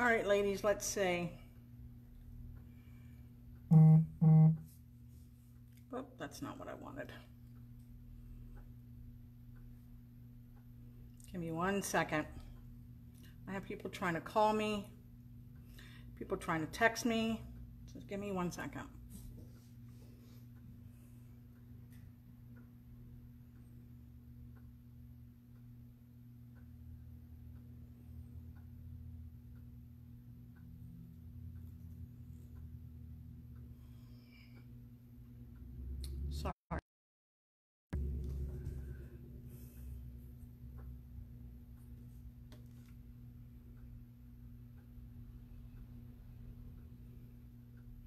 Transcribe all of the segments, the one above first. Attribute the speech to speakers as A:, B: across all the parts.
A: All right, ladies, let's see. Oh, that's not what I wanted. Give me one second. I have people trying to call me, people trying to text me. Just give me one second. Sorry.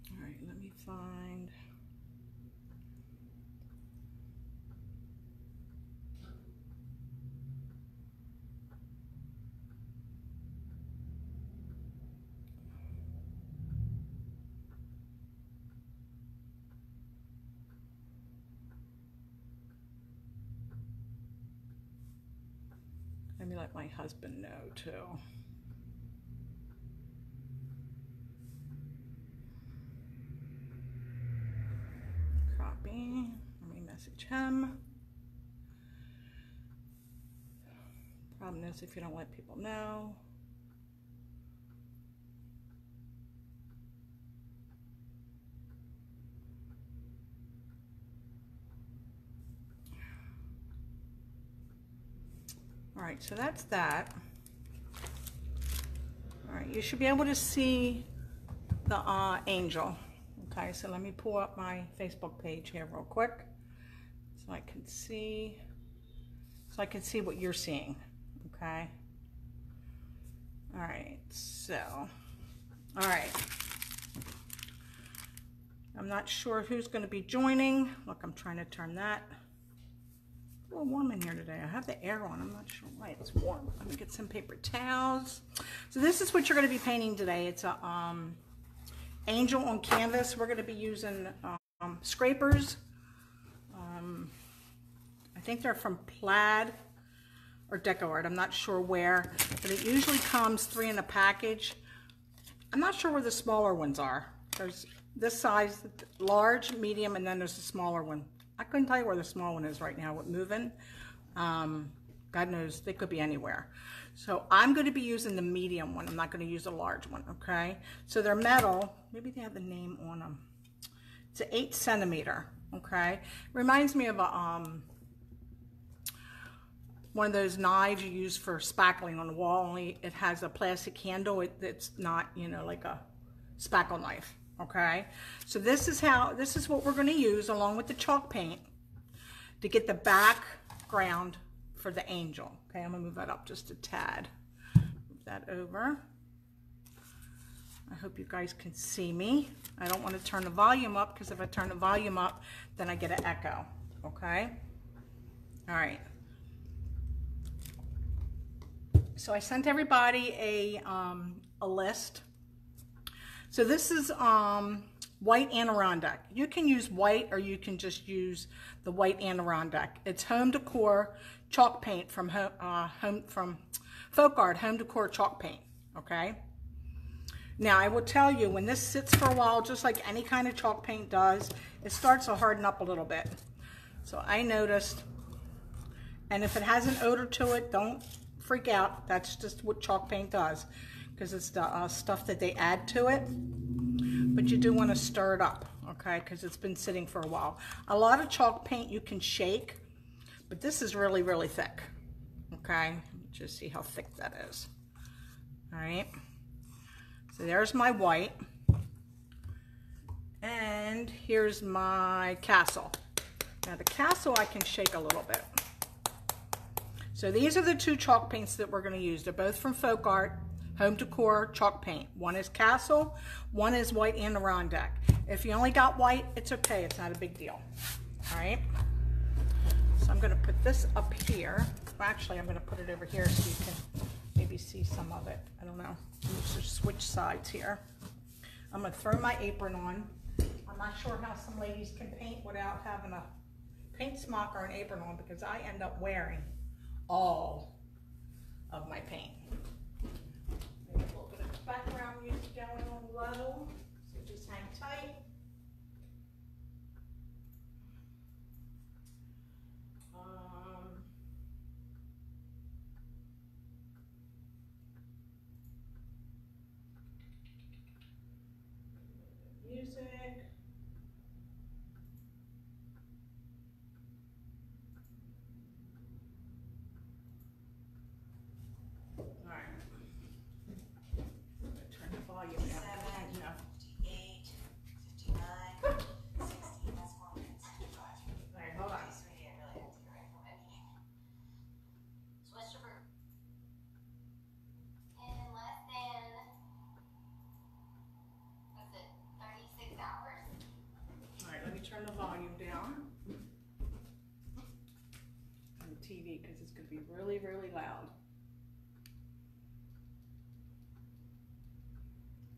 A: All right, let me find. Let me let my husband know too. Copy. Let me message him. Problem is if you don't let people know. So that's that. All right, you should be able to see the uh, angel. Okay, so let me pull up my Facebook page here real quick so I can see, so I can see what you're seeing. Okay. All right, so, all right. I'm not sure who's going to be joining. Look, I'm trying to turn that a little warm in here today. I have the air on. I'm not sure why it's warm. Let me get some paper towels. So this is what you're going to be painting today. It's a um, angel on canvas. We're going to be using um, scrapers. Um, I think they're from Plaid or DecoArt. I'm not sure where, but it usually comes three in a package. I'm not sure where the smaller ones are. There's this size, large, medium, and then there's a smaller one. I couldn't tell you where the small one is right now with moving. Um, God knows, they could be anywhere. So I'm going to be using the medium one. I'm not going to use a large one, okay? So they're metal. Maybe they have the name on them. It's an 8 centimeter, okay? Reminds me of a, um, one of those knives you use for spackling on the wall, only it has a plastic handle. It, it's not, you know, like a spackle knife okay? So this is how, this is what we're gonna use along with the chalk paint to get the background for the angel. Okay, I'm gonna move that up just a tad. Move that over. I hope you guys can see me. I don't want to turn the volume up because if I turn the volume up, then I get an echo, okay? All right. So I sent everybody a, um, a list so this is um, white Adirondack. You can use white or you can just use the white Adirondack. It's home decor chalk paint from home, uh, home from Folk Art Home Decor Chalk Paint, okay? Now I will tell you, when this sits for a while, just like any kind of chalk paint does, it starts to harden up a little bit. So I noticed, and if it has an odor to it, don't freak out. That's just what chalk paint does because it's the uh, stuff that they add to it. But you do want to stir it up, okay, because it's been sitting for a while. A lot of chalk paint you can shake, but this is really, really thick, okay? Just see how thick that is. All right. So there's my white. And here's my castle. Now the castle I can shake a little bit. So these are the two chalk paints that we're going to use. They're both from Folk Art. Home Decor chalk paint. One is Castle, one is white Adirondack. If you only got white, it's okay. It's not a big deal. All right. So I'm going to put this up here. Well, actually, I'm going to put it over here so you can maybe see some of it. I don't know. Let's just switch sides here. I'm going to throw my apron on. I'm not sure how some ladies can paint without having a paint smock or an apron on because I end up wearing all of my paint
B: a little bit of background
A: music going on low, so just hang tight. Music. Be really, really loud.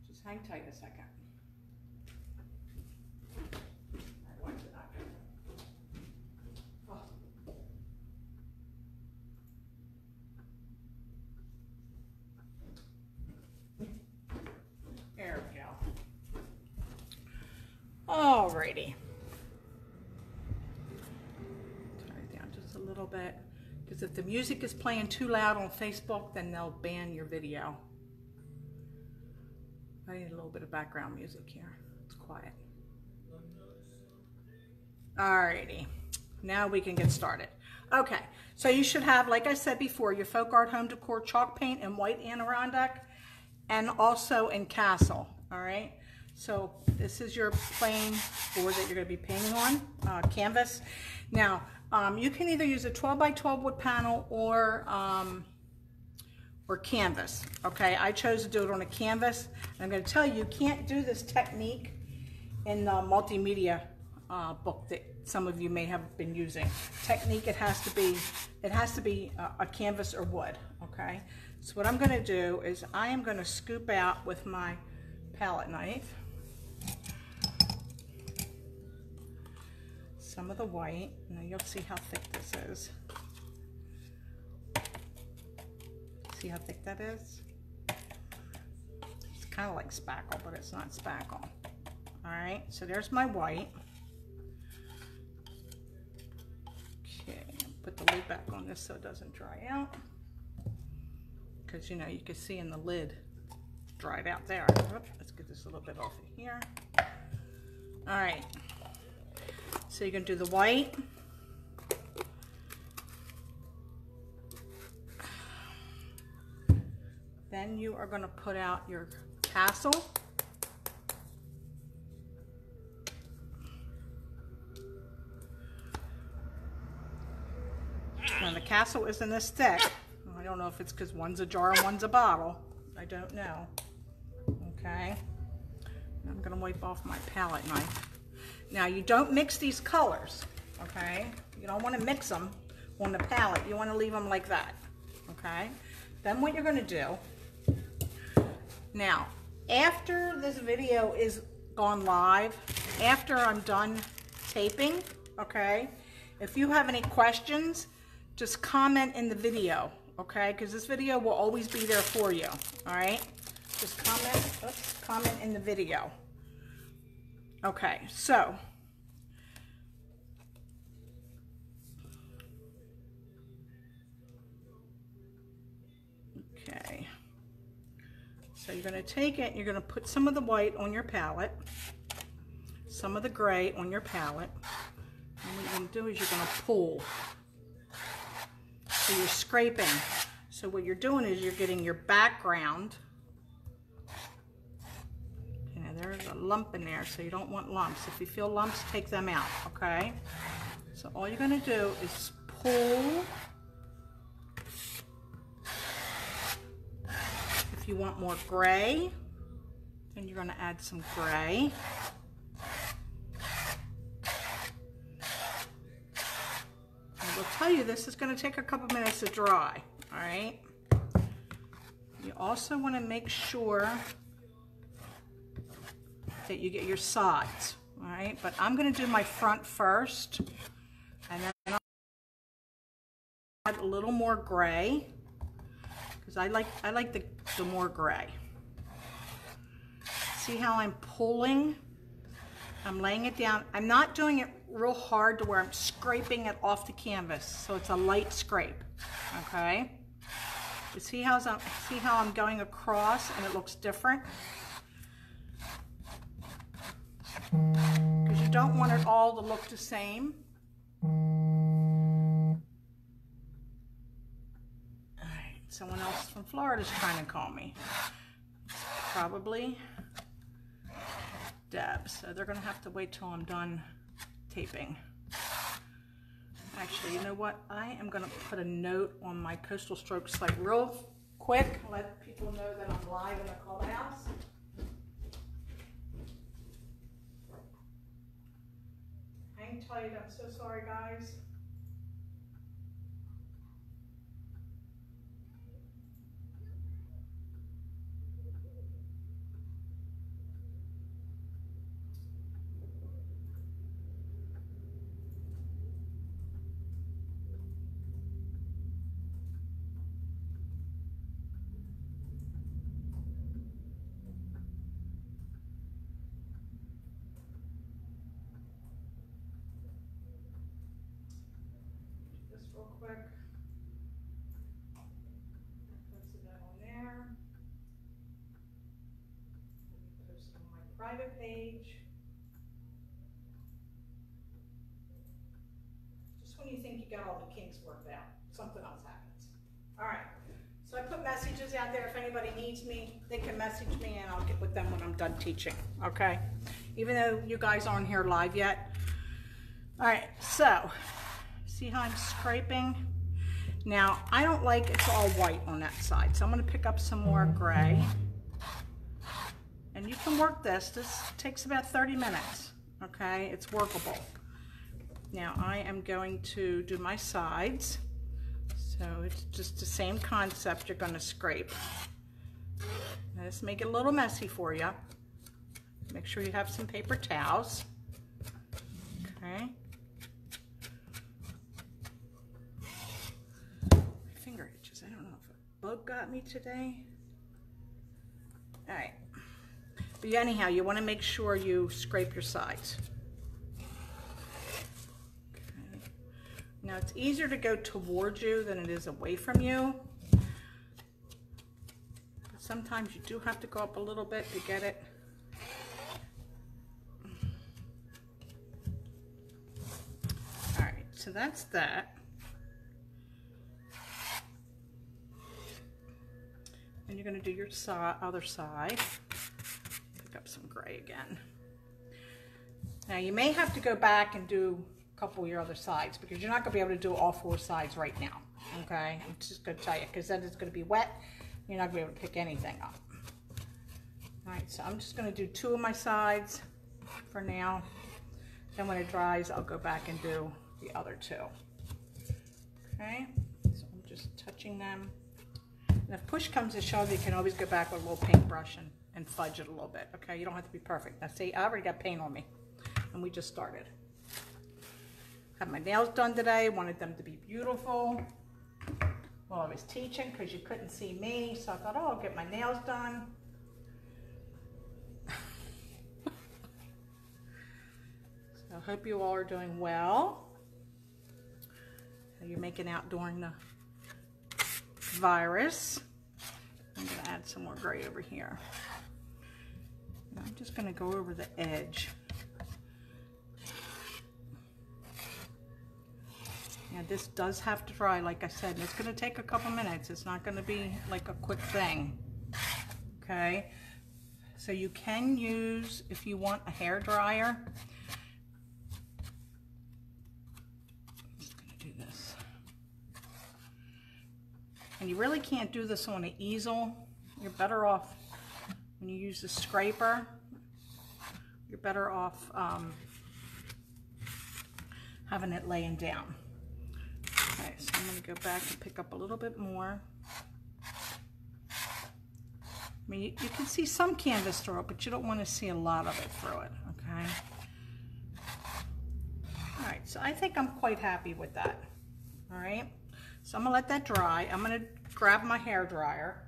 A: Just hang tight a second. Alright, why is it not going? Oh. There we go. Alrighty. Turn it down just a little bit. Because if the music is playing too loud on Facebook, then they'll ban your video. I need a little bit of background music here. It's quiet. Alrighty. Now we can get started. Okay, so you should have, like I said before, your Folk Art Home Decor chalk paint in white Adirondack and also in Castle, all right? So this is your plain board that you're gonna be painting on, uh, canvas. Now, um, you can either use a 12 by 12 wood panel or, um, or canvas, okay? I chose to do it on a canvas. I'm gonna tell you, you can't do this technique in the multimedia uh, book that some of you may have been using. Technique, it has to be, it has to be a, a canvas or wood, okay? So what I'm gonna do is I am gonna scoop out with my palette knife some of the white. Now you'll see how thick this is. See how thick that is? It's kind of like spackle, but it's not spackle. All right, so there's my white. Okay, put the lid back on this so it doesn't dry out. Because you know, you can see in the lid, dried out there. Oops, let's get this a little bit off of here. All right, so you're gonna do the white. Then you are gonna put out your castle. Now the castle isn't this thick. I don't know if it's because one's a jar and one's a bottle. I don't know. Okay. I'm gonna wipe off my palette knife. Now you don't mix these colors, okay? You don't wanna mix them on the palette. You wanna leave them like that, okay? Then what you're gonna do, now, after this video is gone live, after I'm done taping, okay? If you have any questions, just comment in the video, okay? Because this video will always be there for you, all right? Just comment, oops, comment in the video. Okay, so. Okay. So you're gonna take it, you're gonna put some of the white on your palette, some of the gray on your palette, and what you're gonna do is you're gonna pull. So you're scraping. So what you're doing is you're getting your background There's a lump in there, so you don't want lumps. If you feel lumps, take them out, okay? So all you're gonna do is pull. If you want more gray, then you're gonna add some gray. I will tell you this is gonna take a couple minutes to dry, all right? You also wanna make sure that you get your sides, all right? But I'm gonna do my front first, and then I'll add a little more gray, because I like, I like the, the more gray. See how I'm pulling? I'm laying it down. I'm not doing it real hard to where I'm scraping it off the canvas, so it's a light scrape, okay? See how see how I'm going across and it looks different? Because you don't want it all to look the same. All right, someone else from Florida is trying to call me. Probably Deb, so they're gonna have to wait till I'm done taping. Actually, you know what? I am gonna put a note on my Coastal Stroke site real quick, let people know that I'm live in the clubhouse. Hang tight, I'm so sorry, guys. This real quick. Post it on there. Post it on my private page. Just when you think you got all the kinks worked out, something else happens. All right, so I put messages out there. If anybody needs me, they can message me and I'll get with them when I'm done teaching, okay? Even though you guys aren't here live yet. All right, so See how I'm scraping? Now, I don't like it's all white on that side, so I'm gonna pick up some more gray. And you can work this, this takes about 30 minutes, okay? It's workable. Now, I am going to do my sides. So it's just the same concept you're gonna scrape. Now, Let's make it a little messy for you. Make sure you have some paper towels. Okay. My finger itches. I don't know if a bug got me today. All right. But anyhow, you want to make sure you scrape your sides. Okay. Now it's easier to go towards you than it is away from you. But sometimes you do have to go up a little bit to get it. All right, so that's that. And you're gonna do your other side. Pick up some gray again. Now you may have to go back and do a couple of your other sides because you're not gonna be able to do all four sides right now. Okay, I'm just gonna tell you because then it's gonna be wet. You're not gonna be able to pick anything up. All right, so I'm just gonna do two of my sides for now. Then when it dries, I'll go back and do the other two. Okay, so I'm just touching them. And if push comes to shove, you can always go back with a little paintbrush and, and fudge it a little bit. Okay, you don't have to be perfect. Now see, I already got paint on me and we just started. Had my nails done today, wanted them to be beautiful. While I was teaching, because you couldn't see me, so I thought, oh, I'll get my nails done. so I hope you all are doing well. You're making out during the virus? I'm gonna add some more gray over here. I'm just gonna go over the edge. Yeah, this does have to dry, like I said, it's gonna take a couple minutes. It's not gonna be like a quick thing, okay? So you can use, if you want a hair dryer, I'm just gonna do this. And you really can't do this on an easel. You're better off when you use the scraper. You're better off um, having it laying down. Okay, so I'm going to go back and pick up a little bit more. I mean, you, you can see some canvas through it, but you don't want to see a lot of it through it, okay? All right, so I think I'm quite happy with that, all right? So I'm gonna let that dry. I'm gonna grab my hair dryer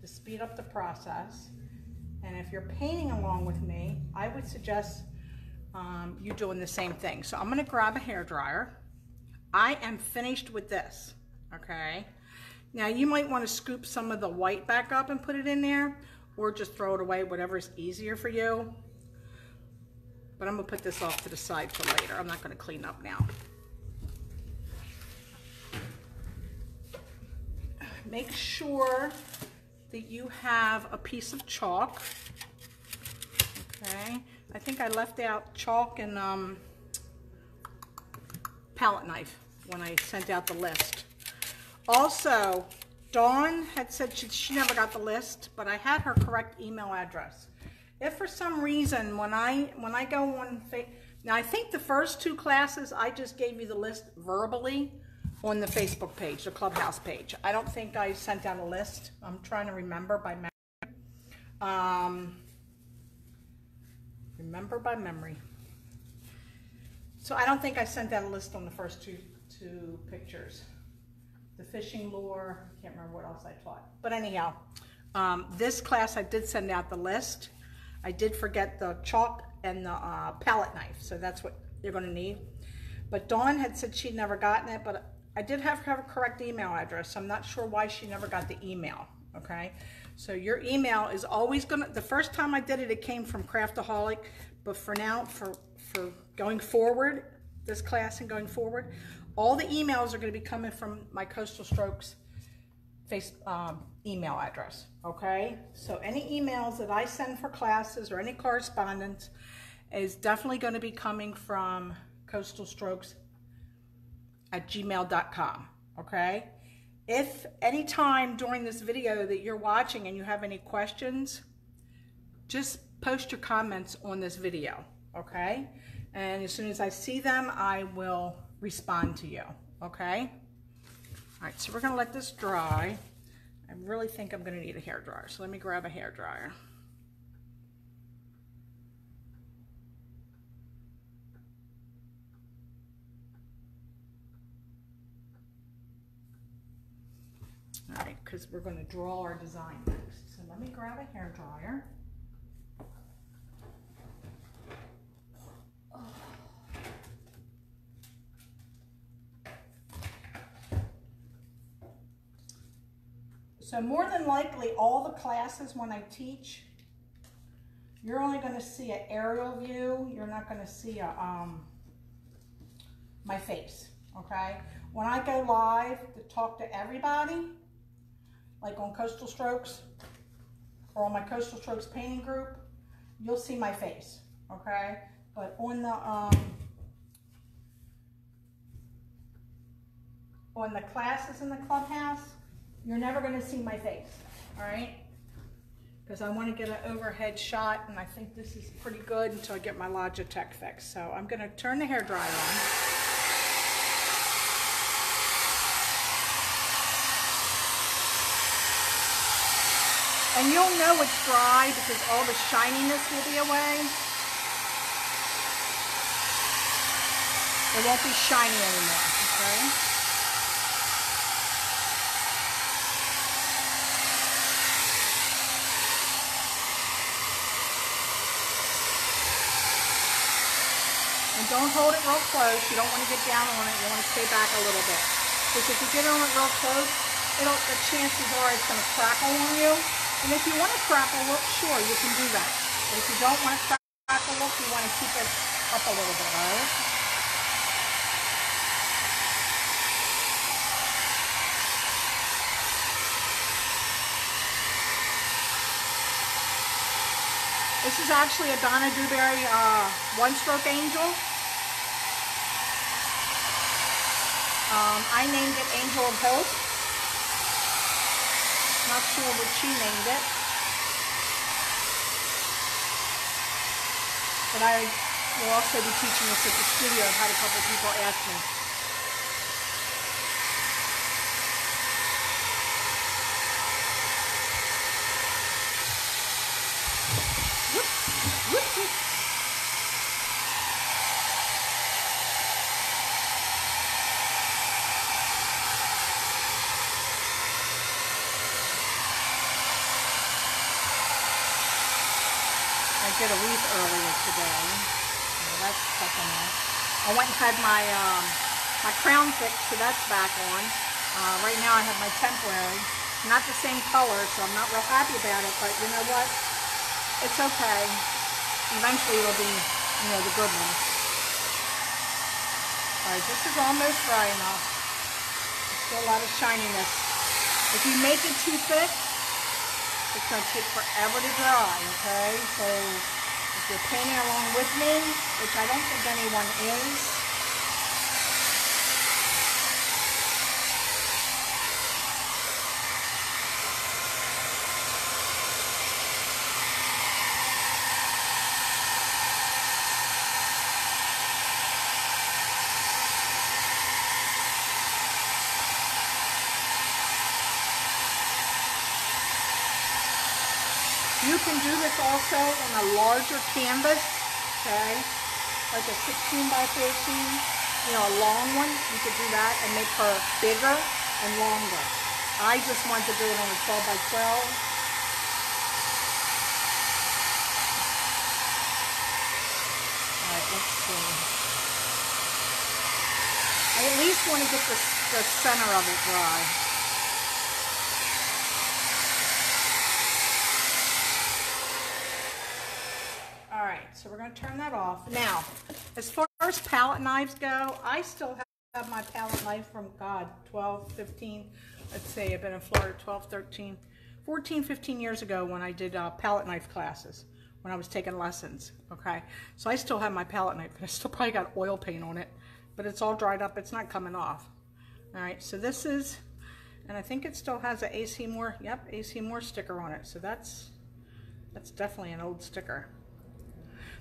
A: to speed up the process. And if you're painting along with me, I would suggest um, you doing the same thing. So I'm gonna grab a hair dryer. I am finished with this, okay? Now you might wanna scoop some of the white back up and put it in there or just throw it away, whatever is easier for you. But I'm gonna put this off to the side for later. I'm not gonna clean up now. Make sure that you have a piece of chalk. Okay, I think I left out chalk and um, palette knife when I sent out the list. Also, Dawn had said she, she never got the list, but I had her correct email address. If for some reason when I when I go on now I think the first two classes I just gave you the list verbally on the Facebook page, the clubhouse page. I don't think I sent out a list. I'm trying to remember by memory. Um, remember by memory. So I don't think I sent out a list on the first two two pictures the fishing lure. I can't remember what else I taught. But anyhow, um, this class I did send out the list. I did forget the chalk and the uh, palette knife, so that's what you're going to need. But Dawn had said she'd never gotten it, but I did have her correct email address. I'm not sure why she never got the email. Okay, so your email is always going to. The first time I did it, it came from Craftaholic, but for now, for for going forward, this class and going forward, all the emails are going to be coming from my Coastal Strokes face um, email address. Okay, so any emails that I send for classes or any correspondence is definitely going to be coming from Coastal Strokes at gmail.com. Okay, if any time during this video that you're watching and you have any questions, just post your comments on this video. Okay, and as soon as I see them, I will respond to you, okay? All right, so we're gonna let this dry. I really think I'm gonna need a hair dryer, so let me grab a hair dryer. Because we're gonna draw our design next. So let me grab a hair dryer. So more than likely, all the classes when I teach, you're only going to see an aerial view. You're not going to see a, um, my face, okay? When I go live to talk to everybody, like on Coastal Strokes or on my Coastal Strokes painting group, you'll see my face, okay? But on the, um, on the classes in the clubhouse, you're never going to see my face, all right? Because I want to get an overhead shot, and I think this is pretty good until I get my Logitech fixed. So I'm going to turn the hair dryer on. And you'll know it's dry because all the shininess will be away. It won't be shiny anymore, okay? And don't hold it real close. You don't want to get down on it. You want to stay back a little bit. Because if you get on it real close, it'll, the chances are it's going to crackle on you. And if you want to crackle look, sure, you can do that. But if you don't want to crackle look, you want to keep it up a little bit, all right? This is actually a Donna Dewberry uh, one-stroke angel. Um, I named it Angel of Hope. Not sure what she named it. But I will also be teaching this at the studio. I've had a couple people ask me. Did a wreath earlier today. So that's second off. I went and had my um, my crown fixed, so that's back on. Uh, right now I have my temporary. Not the same color, so I'm not real happy about it, but you know what? It's okay. Eventually it'll be You know, the good one. Alright, this is almost dry enough. Still a lot of shininess. If you make it too thick, it's going to take forever to dry, okay? So if you're painting along with me, which I don't think anyone is, You can do this also on a larger canvas, okay? Like a 16 by 14, you know, a long one. You could do that and make her bigger and longer. I just want to do it on a 12 by 12. All right, let's see. I at least want to get the, the center of it dry. All right, so we're going to turn that off. Now, as far as palette knives go, I still have my palette knife from, God, 12, 15, let's say I've been in Florida 12, 13, 14, 15 years ago when I did uh, palette knife classes, when I was taking lessons, okay? So I still have my palette knife. I still probably got oil paint on it, but it's all dried up. It's not coming off. All right, so this is, and I think it still has a AC Moore, yep, AC Moore sticker on it. So that's, that's definitely an old sticker.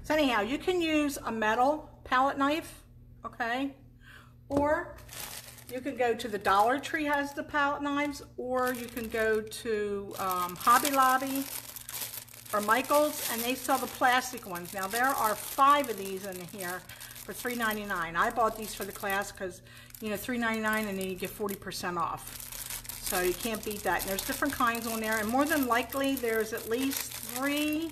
A: So anyhow, you can use a metal palette knife, okay? Or you can go to the Dollar Tree has the palette knives, or you can go to um, Hobby Lobby or Michael's, and they sell the plastic ones. Now there are five of these in here for $3.99. I bought these for the class because, you know, $3.99 and then you get 40% off. So you can't beat that. And there's different kinds on there, and more than likely there's at least three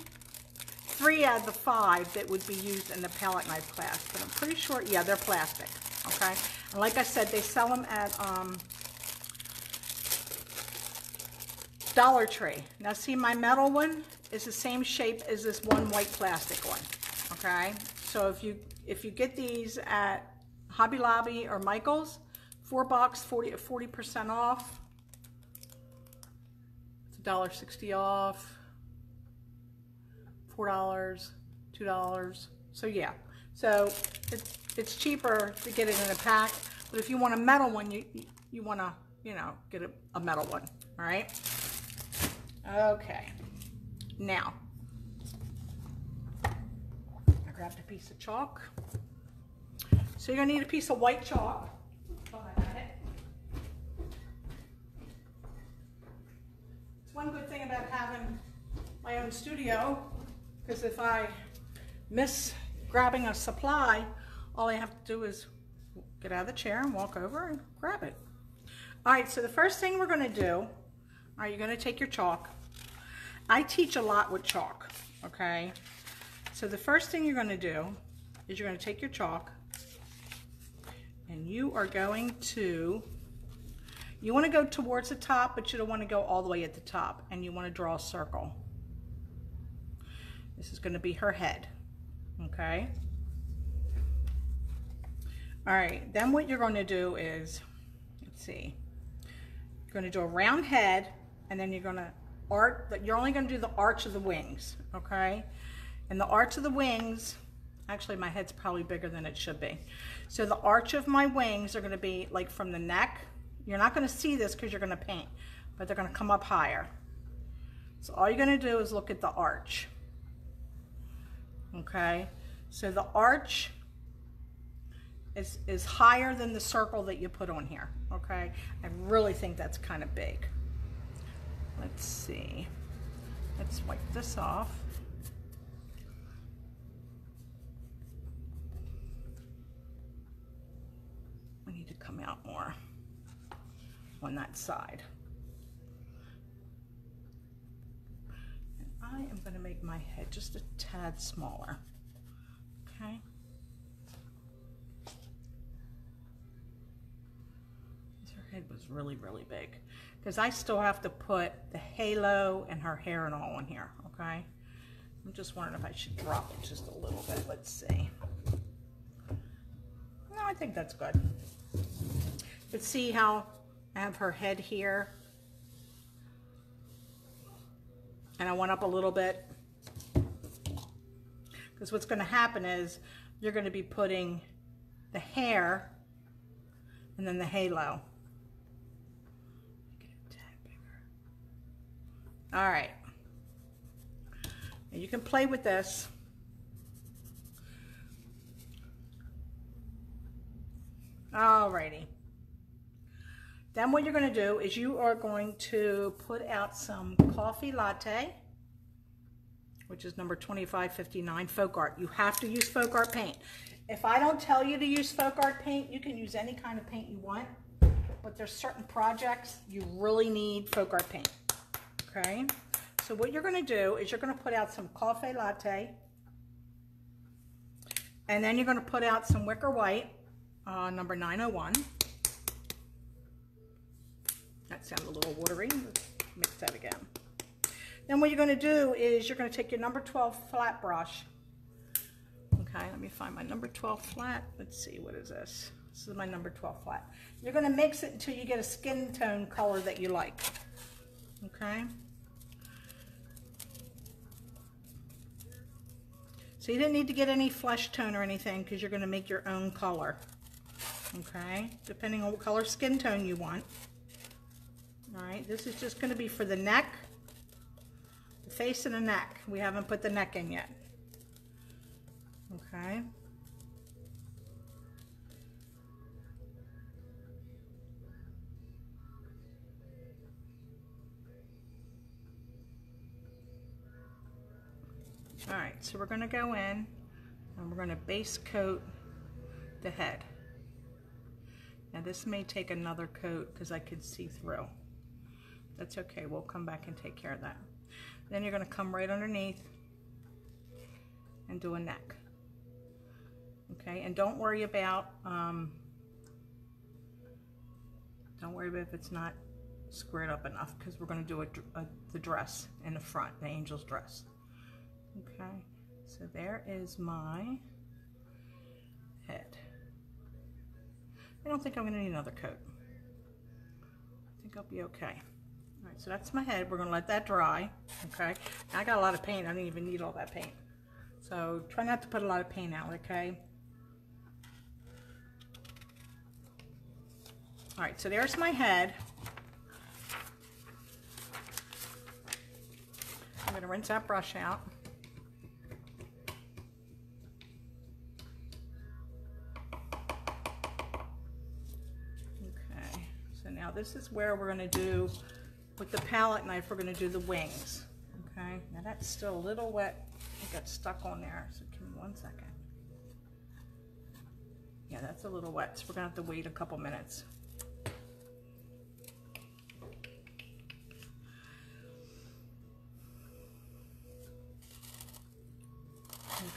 A: three out of the five that would be used in the palette knife class, but I'm pretty sure, yeah, they're plastic, okay? And like I said, they sell them at um, Dollar Tree. Now see, my metal one is the same shape as this one white plastic one, okay? So if you if you get these at Hobby Lobby or Michael's, four bucks, 40 percent off. It's a dollar sixty off four dollars, two dollars. So yeah, so it's it's cheaper to get it in a pack. But if you want a metal one, you you want to you know get a, a metal one. All right. Okay. Now, I grabbed a piece of chalk. So you're gonna need a piece of white chalk. It's one good thing about having my own studio because if I miss grabbing a supply, all I have to do is get out of the chair and walk over and grab it. All right, so the first thing we're gonna do, are you gonna take your chalk? I teach a lot with chalk, okay? So the first thing you're gonna do is you're gonna take your chalk and you are going to, you wanna go towards the top, but you don't wanna go all the way at the top and you wanna draw a circle. This is going to be her head. Okay. All right. Then what you're going to do is, let's see, you're going to do a round head and then you're going to arch, you're only going to do the arch of the wings. Okay. And the arch of the wings, actually my head's probably bigger than it should be. So the arch of my wings are going to be like from the neck. You're not going to see this because you're going to paint, but they're going to come up higher. So all you're going to do is look at the arch okay? So the arch is, is higher than the circle that you put on here, okay? I really think that's kind of big. Let's see. Let's wipe this off. We need to come out more on that side. I am going to make my head just a tad smaller. Okay. Her head was really, really big. Because I still have to put the halo and her hair and all in here. Okay. I'm just wondering if I should drop it just a little bit. Let's see. No, I think that's good. But see how I have her head here? And I went up a little bit. Because what's going to happen is you're going to be putting the hair and then the halo. All right. And you can play with this. Alrighty. Then what you're going to do is you are going to put out some coffee latte, which is number 2559, folk art. You have to use folk art paint. If I don't tell you to use folk art paint, you can use any kind of paint you want, but there's certain projects you really need folk art paint, okay? So what you're gonna do is you're gonna put out some coffee latte, and then you're gonna put out some wicker white, uh, number 901. Sounded a little watery, let's mix that again. Then what you're gonna do is you're gonna take your number 12 flat brush, Okay, let me find my number 12 flat. Let's see, what is this? This is my number 12 flat. You're gonna mix it until you get a skin tone color that you like. Okay? So you didn't need to get any flesh tone or anything because you're gonna make your own color. Okay, depending on what color skin tone you want. All right, this is just gonna be for the neck, the face and the neck. We haven't put the neck in yet. Okay. All right, so we're gonna go in and we're gonna base coat the head. Now this may take another coat because I could see through. That's okay, we'll come back and take care of that. Then you're gonna come right underneath and do a neck. Okay, and don't worry about, um, don't worry about if it's not squared up enough because we're going to do a, a, the dress in the front, the angel's dress. Okay, so there is my head. I don't think I'm going to need another coat. I think I'll be okay. All right, so that's my head. We're going to let that dry. Okay, I got a lot of paint. I didn't even need all that paint. So try not to put a lot of paint out, okay? All right, so there's my head. I'm gonna rinse that brush out. Okay, so now this is where we're gonna do, with the palette knife, we're gonna do the wings. Okay, now that's still a little wet. It got stuck on there, so give me one second. Yeah, that's a little wet, so we're gonna have to wait a couple minutes.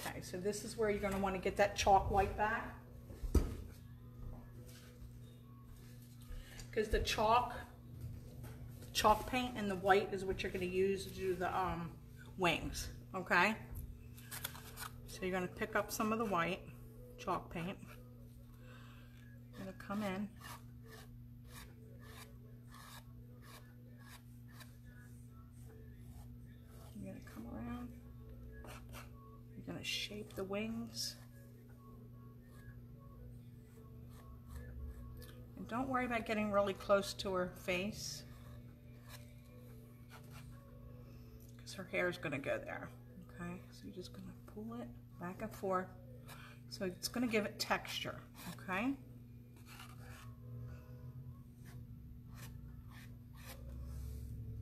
A: Okay, so this is where you're gonna wanna get that chalk white back. Because the chalk, chalk paint and the white is what you're gonna use to do the um, wings, okay? So you're gonna pick up some of the white chalk paint. Gonna come in. You're gonna come around. You're gonna shape the wings. And don't worry about getting really close to her face. Her hair is gonna go there. Okay, so you're just gonna pull it back and forth. So it's gonna give it texture, okay?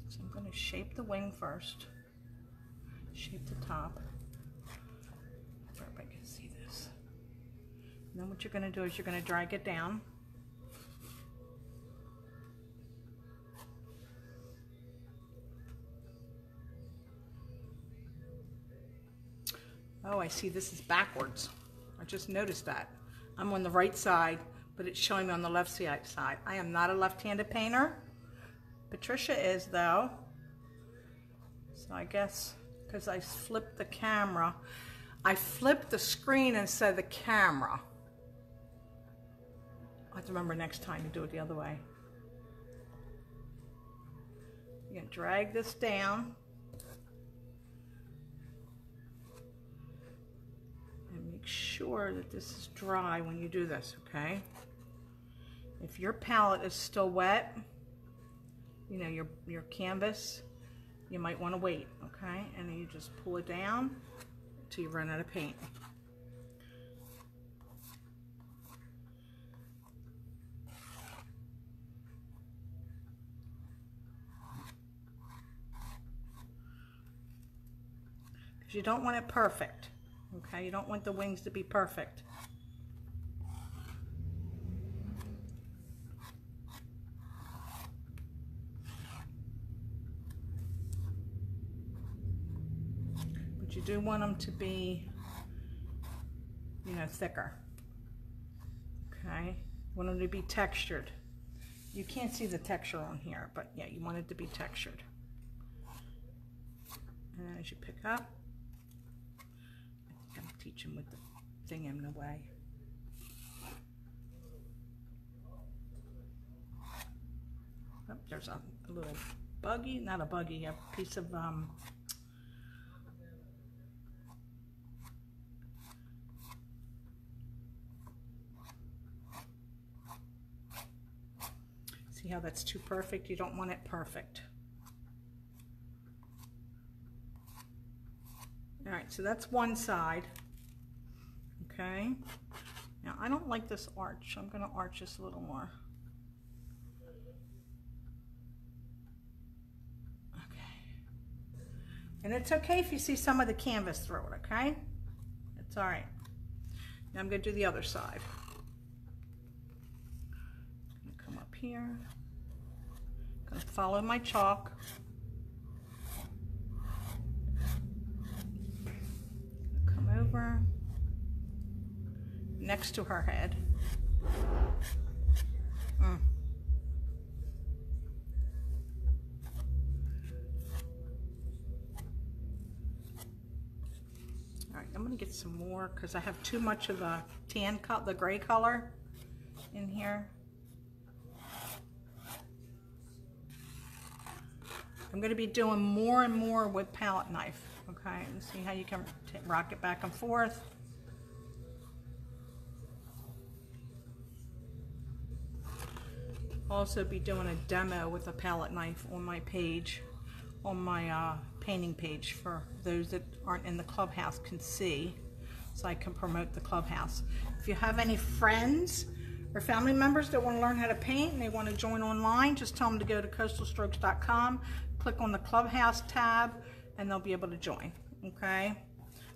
A: So I'm gonna shape the wing first. Shape the top. Everybody can see this. And then what you're gonna do is you're gonna drag it down. Oh, I see this is backwards. I just noticed that. I'm on the right side, but it's showing me on the left side. I am not a left-handed painter. Patricia is though. So I guess because I flipped the camera. I flipped the screen instead of the camera. I have to remember next time to do it the other way. You're gonna drag this down. Make sure that this is dry when you do this, okay? If your palette is still wet, you know, your, your canvas, you might wanna wait, okay? And then you just pull it down until you run out of paint. You don't want it perfect, okay? You don't want the wings to be perfect. But you do want them to be, you know, thicker. Okay? Want them to be textured. You can't see the texture on here, but yeah, you want it to be textured. And as you pick up, I think I'm teaching with the thing in the way. Oh, there's a, a little buggy, not a buggy, a piece of um, See how that's too perfect? You don't want it perfect. All right, so that's one side. Okay. Now I don't like this arch. I'm gonna arch this a little more. Okay. And it's okay if you see some of the canvas through it, okay? It's all right. Now I'm gonna do the other side. Come up here. Gonna follow my chalk. Come over next to her head. Mm. All right, I'm gonna get some more because I have too much of the tan cut, the gray color in here. I'm going to be doing more and more with palette knife, okay? And see how you can rock it back and forth. Also be doing a demo with a palette knife on my page, on my uh, painting page for those that aren't in the clubhouse can see, so I can promote the clubhouse. If you have any friends or family members that want to learn how to paint and they want to join online, just tell them to go to coastalstrokes.com click on the clubhouse tab and they'll be able to join okay?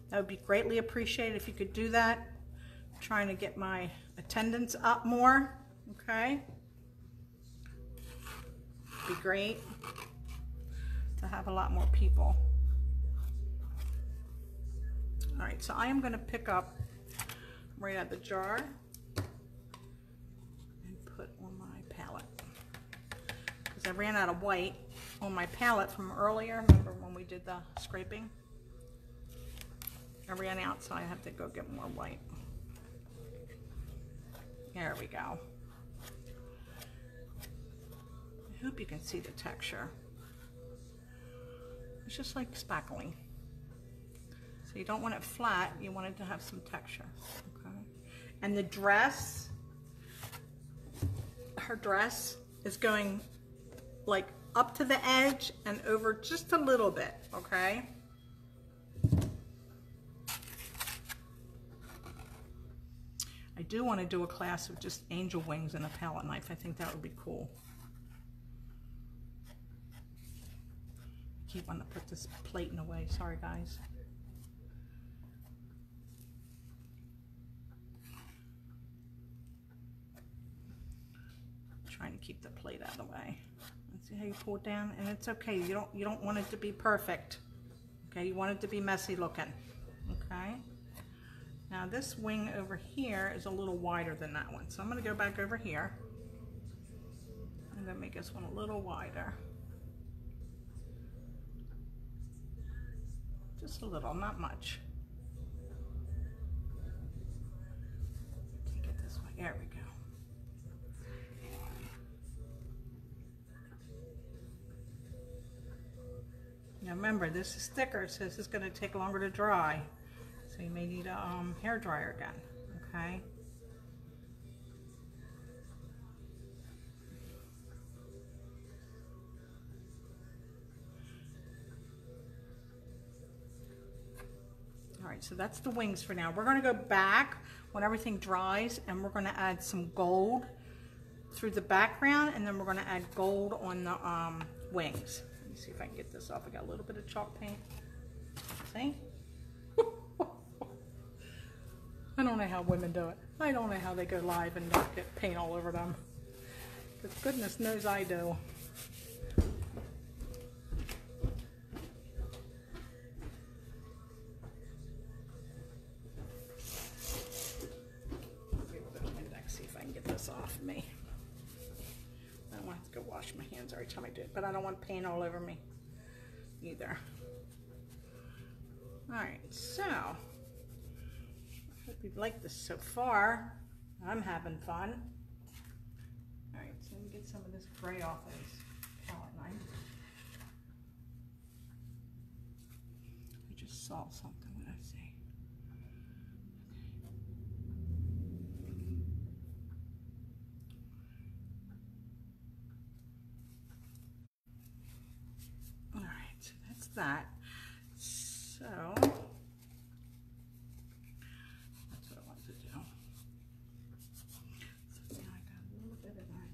A: That would be greatly appreciated if you could do that. I'm trying to get my attendance up more okay be great to have a lot more people all right so I am going to pick up right out of the jar and put on my palette because I ran out of white on my palette from earlier. Remember when we did the scraping? I ran out, so I have to go get more white. There we go. I hope you can see the texture. It's just like spackling. So you don't want it flat, you want it to have some texture, okay? And the dress, her dress is going like up to the edge and over just a little bit, okay? I do want to do a class of just angel wings and a palette knife. I think that would be cool. Keep wanting to put this plate in the way. Sorry, guys. Trying to keep the plate out of the way. Let's see how you pull it down? And it's okay. You don't you don't want it to be perfect. Okay, you want it to be messy looking. Okay. Now this wing over here is a little wider than that one. So I'm gonna go back over here. I'm gonna make this one a little wider. Just a little, not much. Take it this way. There we go. Now remember, this is thicker, so this is going to take longer to dry. So you may need a um, hair dryer again, okay? All right, so that's the wings for now. We're gonna go back when everything dries and we're gonna add some gold through the background and then we're gonna add gold on the um, wings. Let me see if I can get this off. I got a little bit of chalk paint. See? I don't know how women do it. I don't know how they go live and not get paint all over them. But goodness knows I do. But I don't want paint all over me either. All right, so I hope you've liked this so far. I'm having fun. All right, so let me get some of this gray off this palette knife. I just saw something. What did I see? All right, so that's that. So that's what I want to do. So now I got a little bit of that.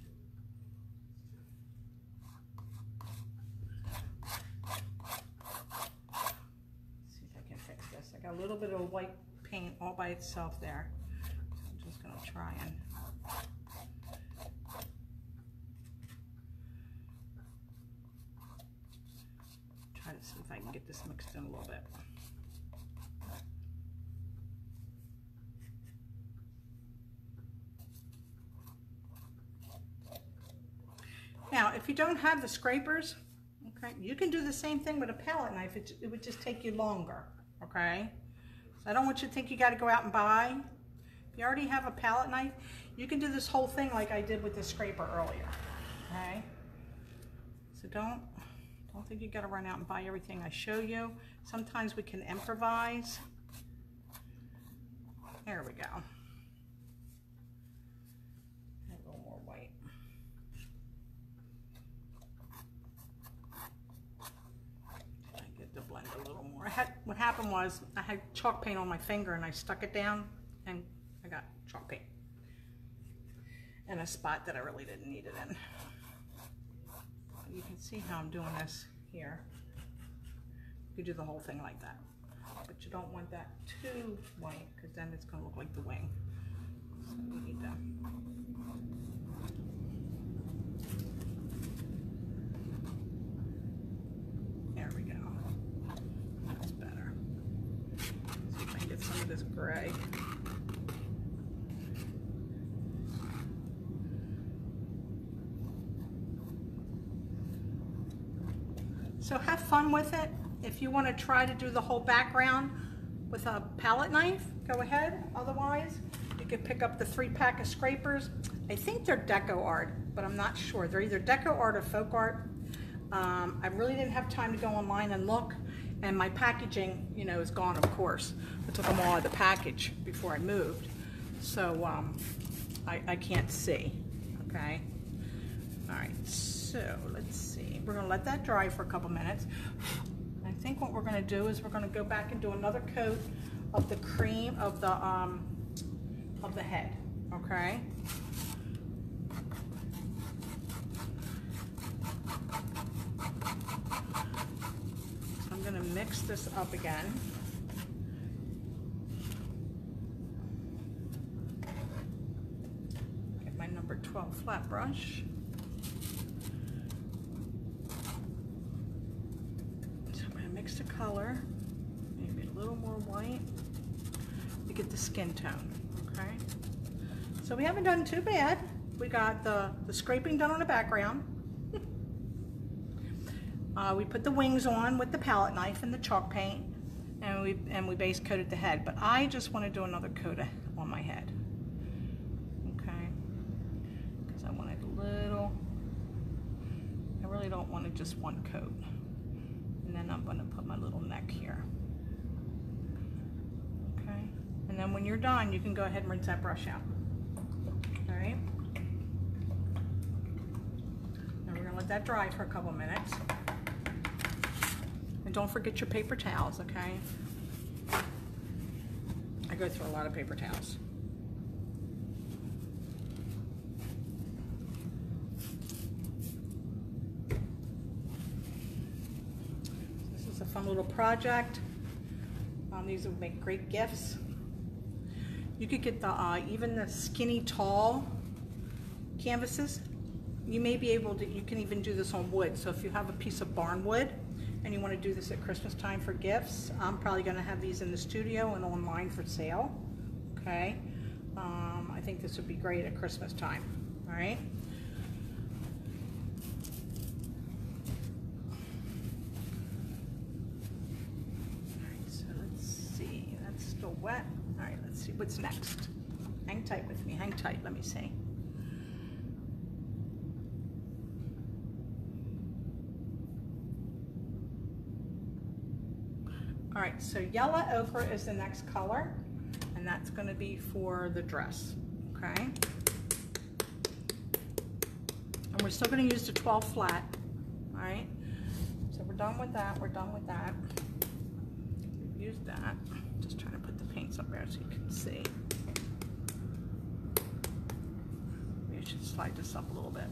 A: See if I can fix this. I got a little bit of white paint all by itself there. So I'm just gonna try and try to see if I can get this mixed in a little bit. Now, if you don't have the scrapers, okay, you can do the same thing with a palette knife. It, it would just take you longer, okay? I don't want you to think you got to go out and buy. If you already have a palette knife, you can do this whole thing like I did with the scraper earlier, okay? So don't, don't think you got to run out and buy everything I show you. Sometimes we can improvise. There we go. Add a little more white. I get to blend a little more. I had, what happened was I had chalk paint on my finger and I stuck it down and I got chalk paint in a spot that I really didn't need it in. You can see how I'm doing this here. You do the whole thing like that. But you don't want that too white because then it's going to look like the wing. So you need to There we go. That's better. See if I can get some of gray. So have fun with it. If you want to try to do the whole background with a palette knife, go ahead. Otherwise, you can pick up the three pack of scrapers. I think they're DecoArt, but I'm not sure. They're either DecoArt or FolkArt. Um, I really didn't have time to go online and look, and my packaging, you know, is gone, of course. I took them all out of the package before I moved, so um, I, I can't see, okay? All right, so let's see. We're gonna let that dry for a couple minutes. I think what we're gonna do is we're gonna go back and do another coat of the cream of the um, of the head, okay? I'm gonna mix this up again. Get my number 12 flat brush. So I'm gonna mix the color, maybe a little more white to get the skin tone, okay? So we haven't done too bad. We got the, the scraping done on the background. Uh, we put the wings on with the palette knife and the chalk paint. and we and we base coated the head. But I just want to do another coat on my head. Okay, because I want it a little. I really don't want to just one coat. And then I'm going to put my little neck here. Okay, and then when you're done, you can go ahead and rinse that brush out. All right. Now we're gonna let that dry for a couple minutes. Don't forget your paper towels, okay? I go through a lot of paper towels. This is a fun little project. Um, these would make great gifts. You could get the uh, even the skinny tall canvases. You may be able to, you can even do this on wood. So if you have a piece of barn wood and you want to do this at Christmas time for gifts, I'm probably going to have these in the studio and online for sale. Okay. Um, I think this would be great at Christmas time. All right. All right, so let's see. That's still wet. All right, let's see what's next. Hang tight with me. Hang tight. Let me see. All right, so yellow ochre is the next color, and that's going to be for the dress, okay? And we're still going to use the 12 flat, all right? So we're done with that, we're done with that. We've used that. Just trying to put the paints up there so you can see. Maybe I should slide this up a little bit.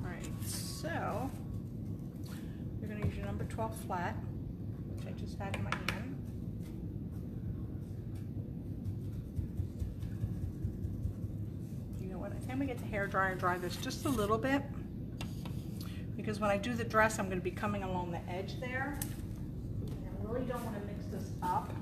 A: All right, so you're gonna use your number 12 flat, which I just had in my hand. You know what, I think Dryer and dry this just a little bit because when I do the dress, I'm gonna be coming along the edge there. I really don't wanna mix this up.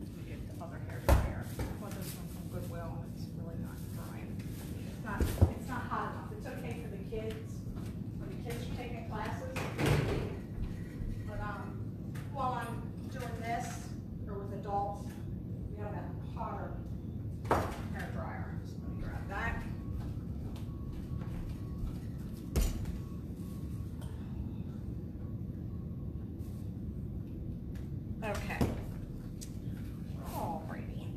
A: Let me get the other hair dryer. Well, this one from Goodwill, it's really not drying. It's not, it's not hot enough. It's okay for the kids, when the kids are taking classes. But, um, while I'm doing this, or with adults, we have a hotter hair dryer. So let me grab that. Okay. Oh, Alrighty.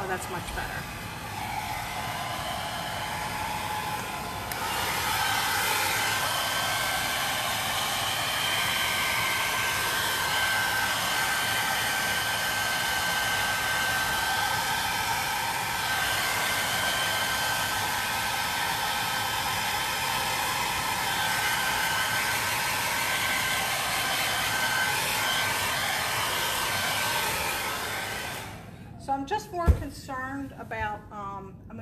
A: Oh, that's much better. So I'm just more concerned about,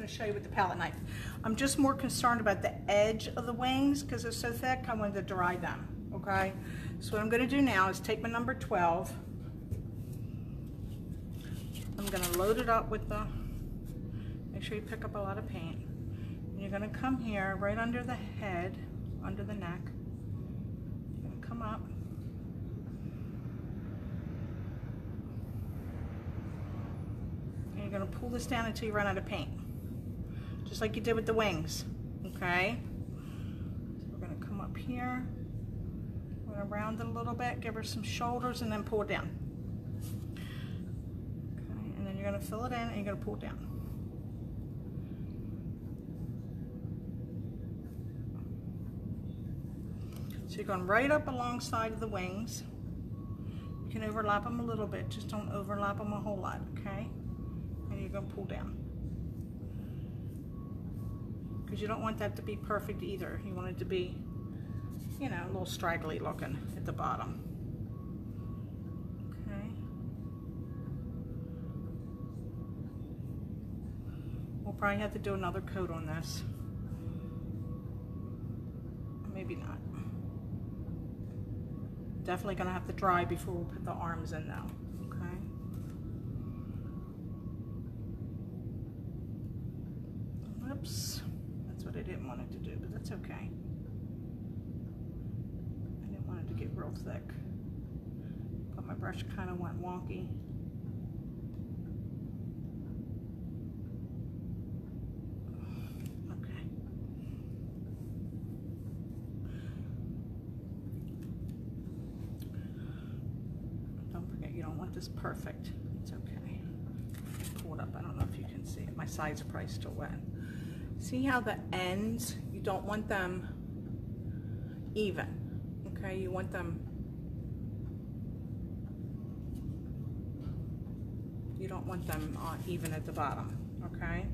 A: I'm gonna show you with the palette knife. I'm just more concerned about the edge of the wings because they're so thick, I wanted to dry them, okay? So what I'm gonna do now is take my number 12. I'm gonna load it up with the, make sure you pick up a lot of paint. And you're gonna come here, right under the head, under the neck. You're gonna come up. And you're gonna pull this down until you run out of paint. Like you did with the wings, okay? So we're gonna come up here, we're gonna round it a little bit, give her some shoulders and then pull it down. Okay, and then you're gonna fill it in and you're gonna pull it down. So you're going right up alongside of the wings. You can overlap them a little bit, just don't overlap them a whole lot, okay? And you're gonna pull down. Because you don't want that to be perfect either. You want it to be, you know, a little straggly looking at the bottom. Okay. We'll probably have to do another coat on this. Maybe not. Definitely gonna have to dry before we put the arms in though, okay? What I didn't want it to do, but that's okay. I didn't want it to get real thick. But my brush kind of went wonky. Okay. Don't forget, you don't want this perfect. It's okay. Pull it up. I don't know if you can see it. My sides are probably still wet. See how the ends, you don't want them even. Okay, you want them you don't want them uh, even at the bottom, okay?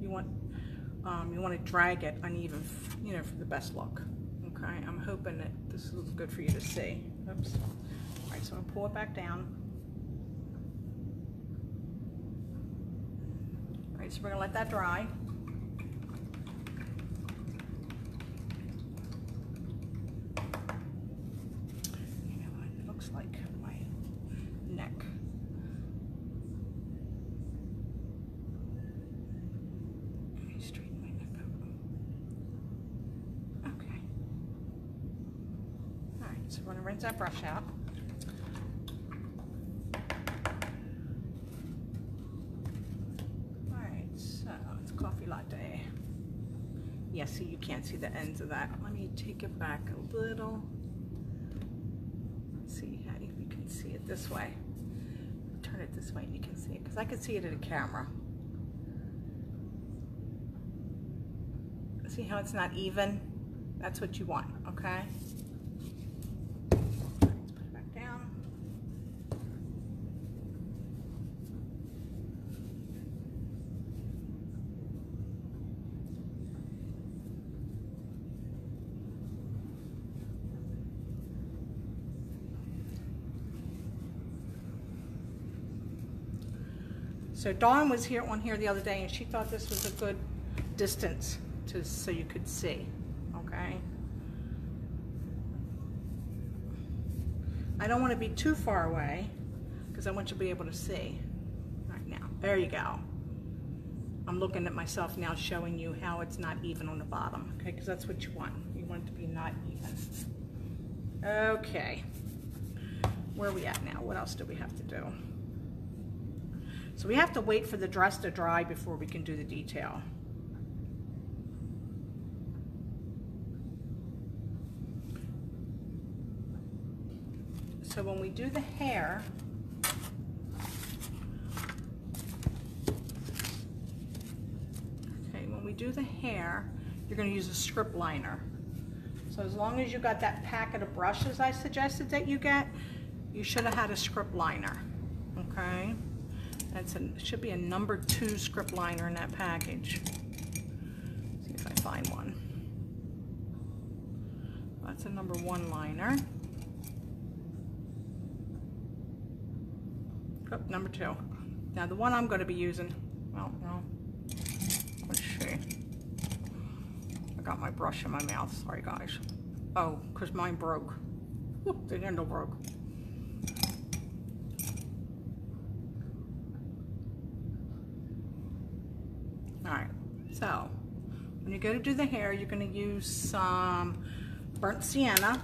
A: You want um, you want to drag it uneven, you know, for the best look. Okay, I'm hoping that this is good for you to see. Oops. All right, so I'm gonna pull it back down. Right, so we're gonna let that dry. You know? It looks like my neck. Straighten my neck. Okay. All right, so we're gonna rinse that brush out. All right, so it's coffee latte. Yeah, see, you can't see the ends of that. Let me take it back a little. See how if you can see it this way. Turn it this way and you can see it, because I can see it in the camera. See how it's not even? That's what you want, okay? Let's put it back down. So Dawn was here on here the other day and she thought this was a good distance to so you could see. Okay. I don't want to be too far away because I want you to be able to see. Right now. There you go. I'm looking at myself now showing you how it's not even on the bottom. Okay, because that's what you want. You want it to be not even. Okay. Where are we at now? What else do we have to do? So we have to wait for the dress to dry before we can do the detail. So when we do the hair, okay, when we do the hair, you're gonna use a script liner. So as long as you got that packet of brushes I suggested that you get, you should have had a script liner, okay? That's a, should be a number two script liner in that package. See if I find one. That's a number one liner. Oh, number two. Now the one I'm going to be using, well, no, let's see. I got my brush in my mouth. Sorry, guys. Oh, because mine broke. Whew, the handle broke. All right, so when you go to do the hair, you're going to use some burnt sienna.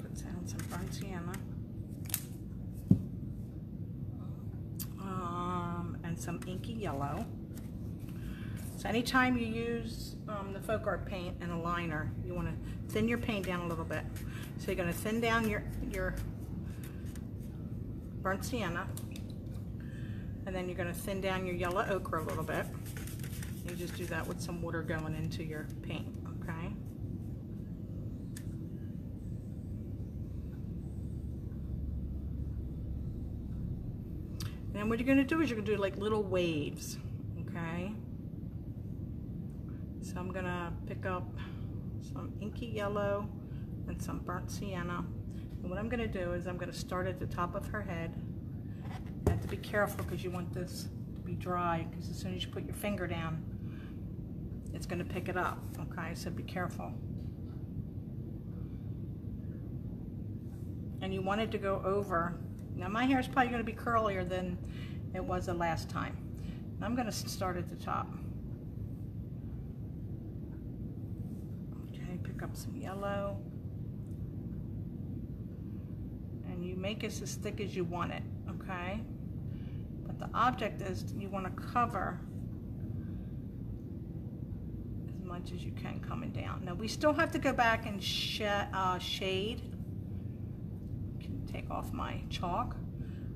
A: Put down some burnt sienna. Um, and some inky yellow. So anytime you use FolkArt paint and a liner, you want to thin your paint down a little bit. So you're going to thin down your, your burnt sienna. And then you're going to thin down your yellow ochre a little bit. You just do that with some water going into your paint, okay? Then what you're gonna do is you're gonna do like little waves, okay? So I'm gonna pick up some inky yellow and some burnt sienna. And what I'm gonna do is I'm gonna start at the top of her head. You have to be careful because you want this to be dry because as soon as you put your finger down, it's gonna pick it up, okay? So be careful. And you want it to go over. Now my hair is probably gonna be curlier than it was the last time. I'm gonna start at the top. Okay, pick up some yellow. And you make it as thick as you want it, okay? But the object is you want to cover as much as you can coming down. Now we still have to go back and sh uh, shade. Can take off my chalk.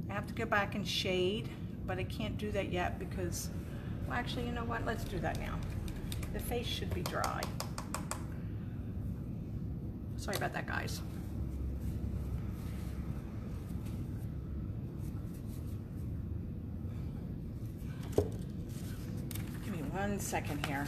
A: I have to go back and shade, but I can't do that yet because, well actually you know what, let's do that now. The face should be dry. Sorry about that guys. Give me one second here.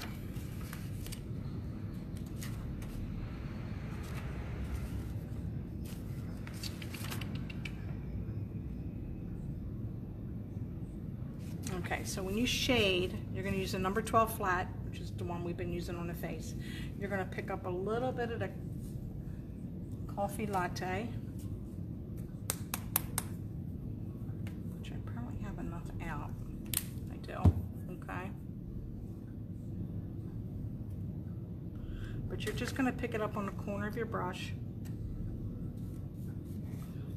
A: Okay, so when you shade, you're going to use a number 12 flat, which is the one we've been using on the face. You're going to pick up a little bit of the coffee latte, which I probably have enough out. I do, okay? But you're just going to pick it up on the corner of your brush.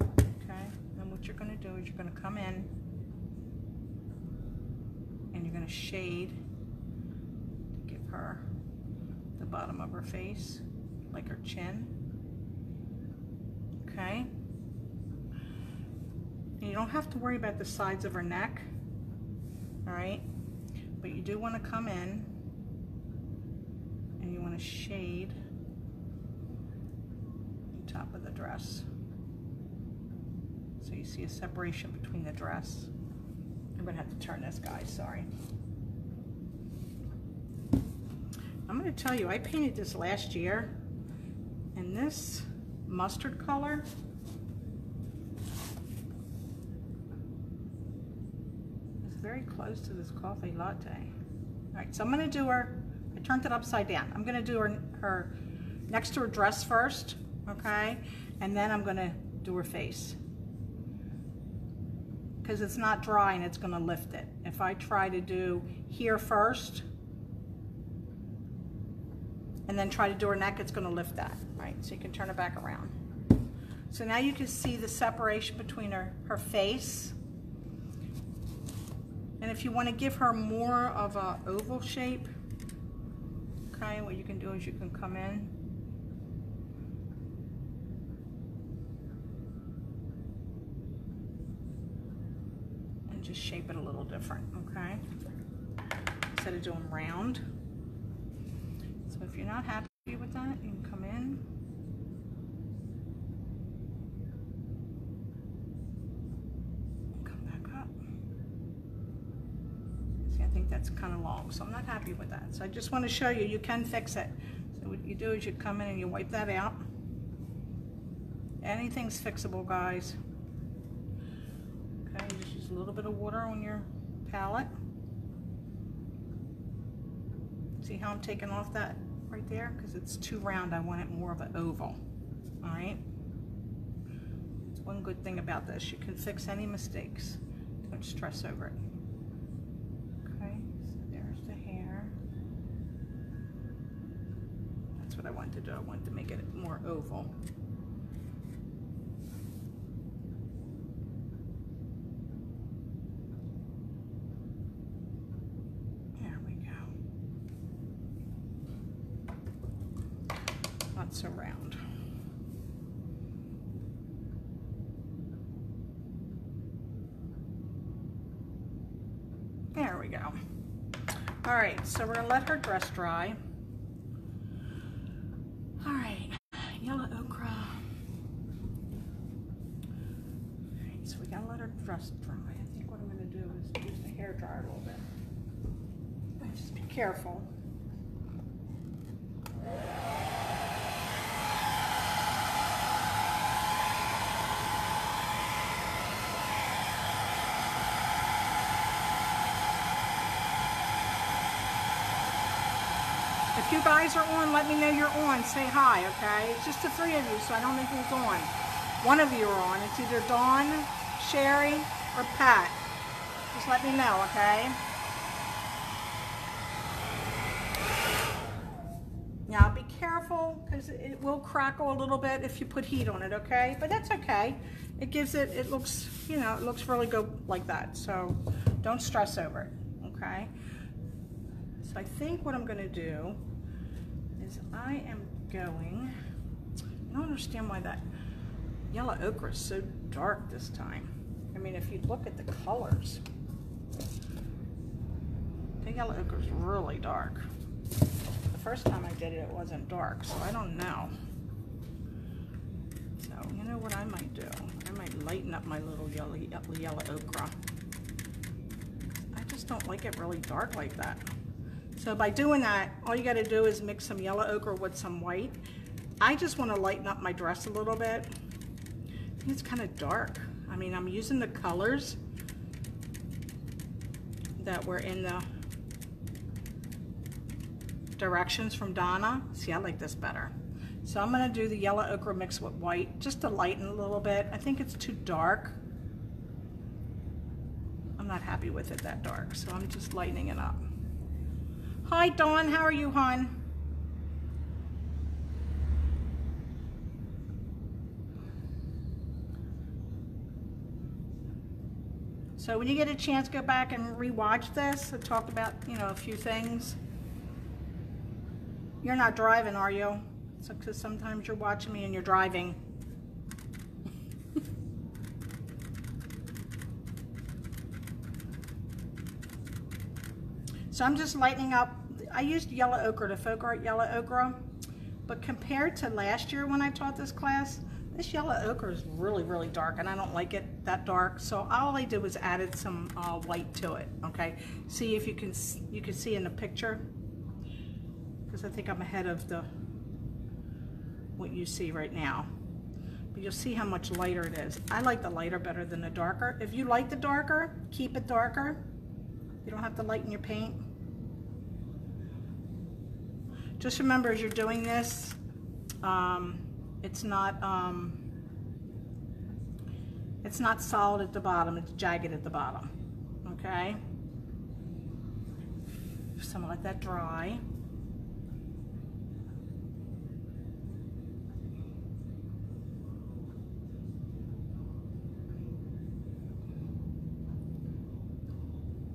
A: Okay, and what you're going to do is you're going to come in and you're going to shade to give her the bottom of her face, like her chin. Okay? And you don't have to worry about the sides of her neck, all right? But you do want to come in and you want to shade the top of the dress. So you see a separation between the dress I'm gonna have to turn this, guys, sorry. I'm gonna tell you, I painted this last year, and this mustard color It's very close to this coffee latte. All right, so I'm gonna do her, I turned it upside down. I'm gonna do her, her next to her dress first, okay? And then I'm gonna do her face because it's not dry and it's gonna lift it. If I try to do here first and then try to do her neck, it's gonna lift that, right? So you can turn it back around. So now you can see the separation between her, her face. And if you wanna give her more of a oval shape, okay, what you can do is you can come in and just shape it a little different, okay? Instead of doing round. So if you're not happy with that, you can come in. Come back up. See, I think that's kind of long, so I'm not happy with that. So I just want to show you, you can fix it. So what you do is you come in and you wipe that out. Anything's fixable, guys. Okay, just use a little bit of water on your palette. See how I'm taking off that right there? Because it's too round, I want it more of an oval. All right? It's one good thing about this. You can fix any mistakes. Don't stress over it. Okay, so there's the hair. That's what I wanted to do. I wanted to make it more oval. There we go. Not so round. There we go. All let her dress dry. All right, yellow ochre. All right, so we gotta let her dress dry. I think what I'm gonna do is use the hair dryer a little bit. Just be careful. If you guys are on, let me know you're on. Say hi, okay? It's just the three of you, so I don't know who's on. One of you are on. It's either Dawn, Sherry, or Pat. Just let me know, okay? Now be careful because it will crackle a little bit if you put heat on it, okay? But that's okay. It gives it, it looks, you know, it looks really good like that. So don't stress over it, okay? So I think what I'm gonna do is I am going, I don't understand why that yellow ochre is so dark this time. I mean, if you look at the colors, the yellow ochre is really dark. The first time I did it, it wasn't dark, so I don't know. So, you know what I might do? I might lighten up my little yellow, yellow ochre. I just don't like it really dark like that. So by doing that, all you gotta do is mix some yellow ochre with some white. I just wanna lighten up my dress a little bit. It's kind of dark. I mean, I'm using the colors that were in the directions from Donna. See, I like this better. So I'm gonna do the yellow ochre mixed with white, just to lighten a little bit. I think it's too dark. I'm not happy with it that dark, so I'm just lightening it up. Hi, Dawn. How are you, hon? So when you get a chance, go back and rewatch this and talk about, you know, a few things. You're not driving, are you? So, cause sometimes you're watching me and you're driving. So I'm just lightening up. I used yellow ochre to FolkArt yellow ochre, but compared to last year when I taught this class, this yellow ochre is really, really dark and I don't like it that dark. So all I did was added some uh, white to it, okay? See if you can, you can see in the picture, because I think I'm ahead of the, what you see right now. But you'll see how much lighter it is. I like the lighter better than the darker. If you like the darker, keep it darker. You don't have to lighten your paint. Just remember as you're doing this, um, it's not um, it's not solid at the bottom, it's jagged at the bottom. Okay? So I'm gonna let that dry.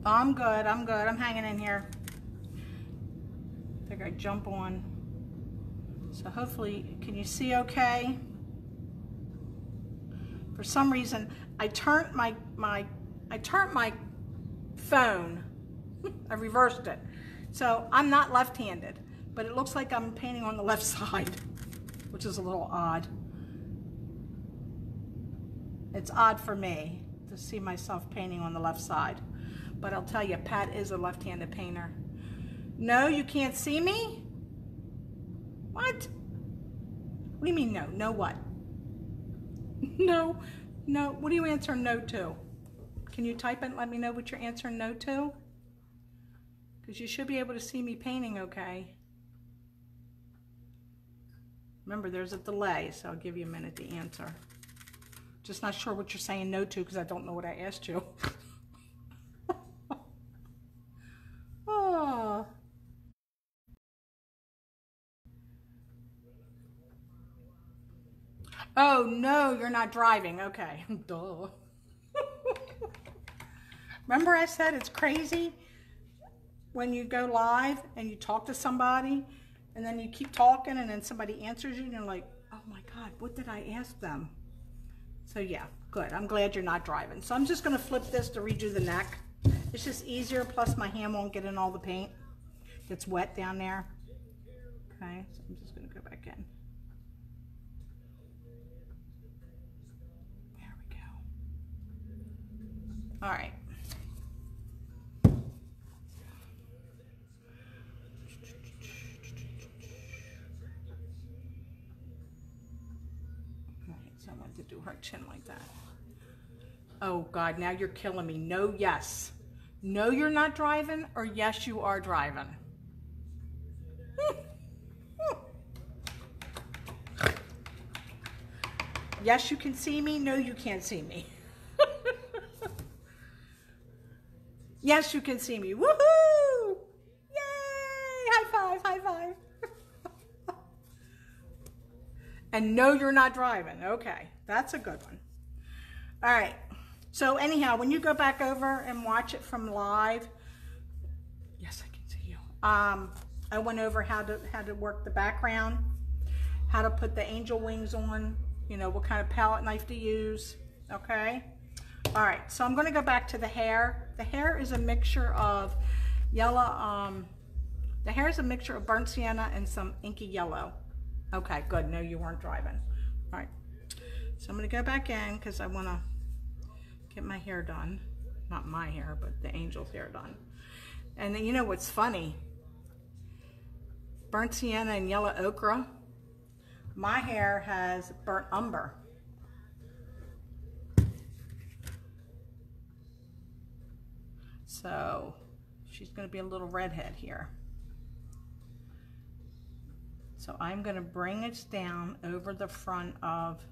A: I'm good, I'm good, I'm hanging in here. Figure I jump on. So hopefully, can you see okay? For some reason, I turned my, my, I turned my phone, I reversed it. So I'm not left-handed, but it looks like I'm painting on the left side, which is a little odd. It's odd for me to see myself painting on the left side. But I'll tell you, Pat is a left-handed painter. No, you can't see me? What? What do you mean no? No what? No, no. What do you answer no to? Can you type and let me know what you're answering no to? Because you should be able to see me painting okay. Remember, there's a delay, so I'll give you a minute to answer. Just not sure what you're saying no to because I don't know what I asked you. oh. Oh, no, you're not driving. Okay. Duh. Remember I said it's crazy when you go live and you talk to somebody and then you keep talking and then somebody answers you and you're like, oh my God, what did I ask them? So yeah, good. I'm glad you're not driving. So I'm just going to flip this to redo the neck. It's just easier, plus my hand won't get in all the paint. It's wet down there. Okay, so I'm just going to go back in. There we go. All right. All right, so I wanted to do her chin like that. Oh God, now you're killing me. No, yes. No, you're not driving, or yes, you are driving. yes, you can see me. No, you can't see me. Yes, you can see me. Woohoo! Yay! High five, high five. and no, you're not driving. Okay, that's a good one. All right. So anyhow, when you go back over and watch it from live, yes, I can see you. Um, I went over how to how to work the background, how to put the angel wings on, you know, what kind of palette knife to use. Okay. All right. So I'm going to go back to the hair. The hair is a mixture of yellow. Um, the hair is a mixture of burnt sienna and some inky yellow. Okay. Good. No, you weren't driving. All right. So I'm going to go back in because I want to get my hair done. Not my hair, but the angel's hair done. And then you know what's funny? Burnt sienna and yellow ochre. My hair has burnt umber. So she's going to be a little redhead here. So I'm going to bring it down over the front of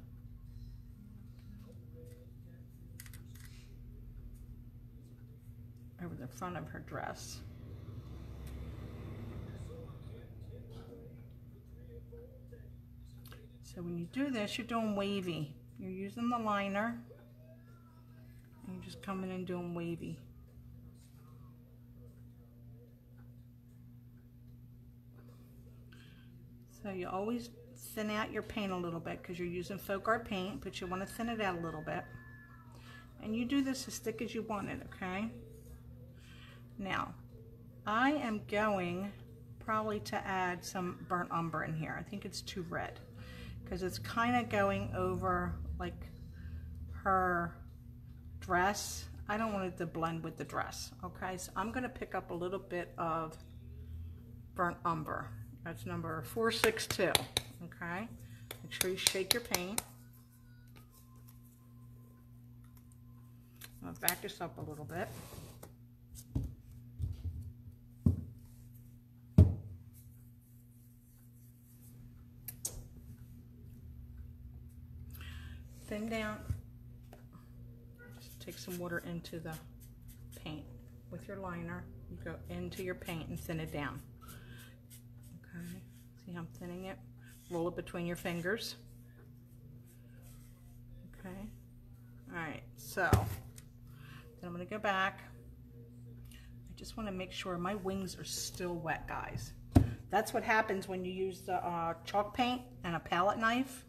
A: over the front of her dress. So when you do this, you're doing wavy. You're using the liner and you're just coming and doing wavy. So you always thin out your paint a little bit because you're using FolkArt paint, but you want to thin it out a little bit. And you do this as thick as you want it, okay? Now, I am going probably to add some burnt umber in here. I think it's too red because it's kind of going over like her dress. I don't want it to blend with the dress, okay? So I'm gonna pick up a little bit of burnt umber. That's number 462, okay? Make sure you shake your paint. I'll back this up a little bit. thin down. Just take some water into the paint with your liner. You go into your paint and thin it down. Okay, see how I'm thinning it? Roll it between your fingers. Okay, all right, so then I'm gonna go back. I just wanna make sure my wings are still wet, guys. That's what happens when you use the uh, chalk paint and a palette knife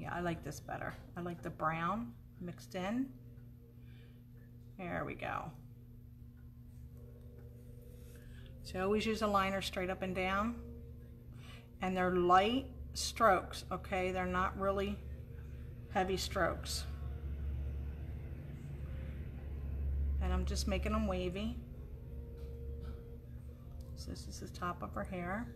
A: yeah, I like this better. I like the brown mixed in. There we go. So always use a liner straight up and down. And they're light strokes, okay? They're not really heavy strokes. And I'm just making them wavy. So this is the top of her hair.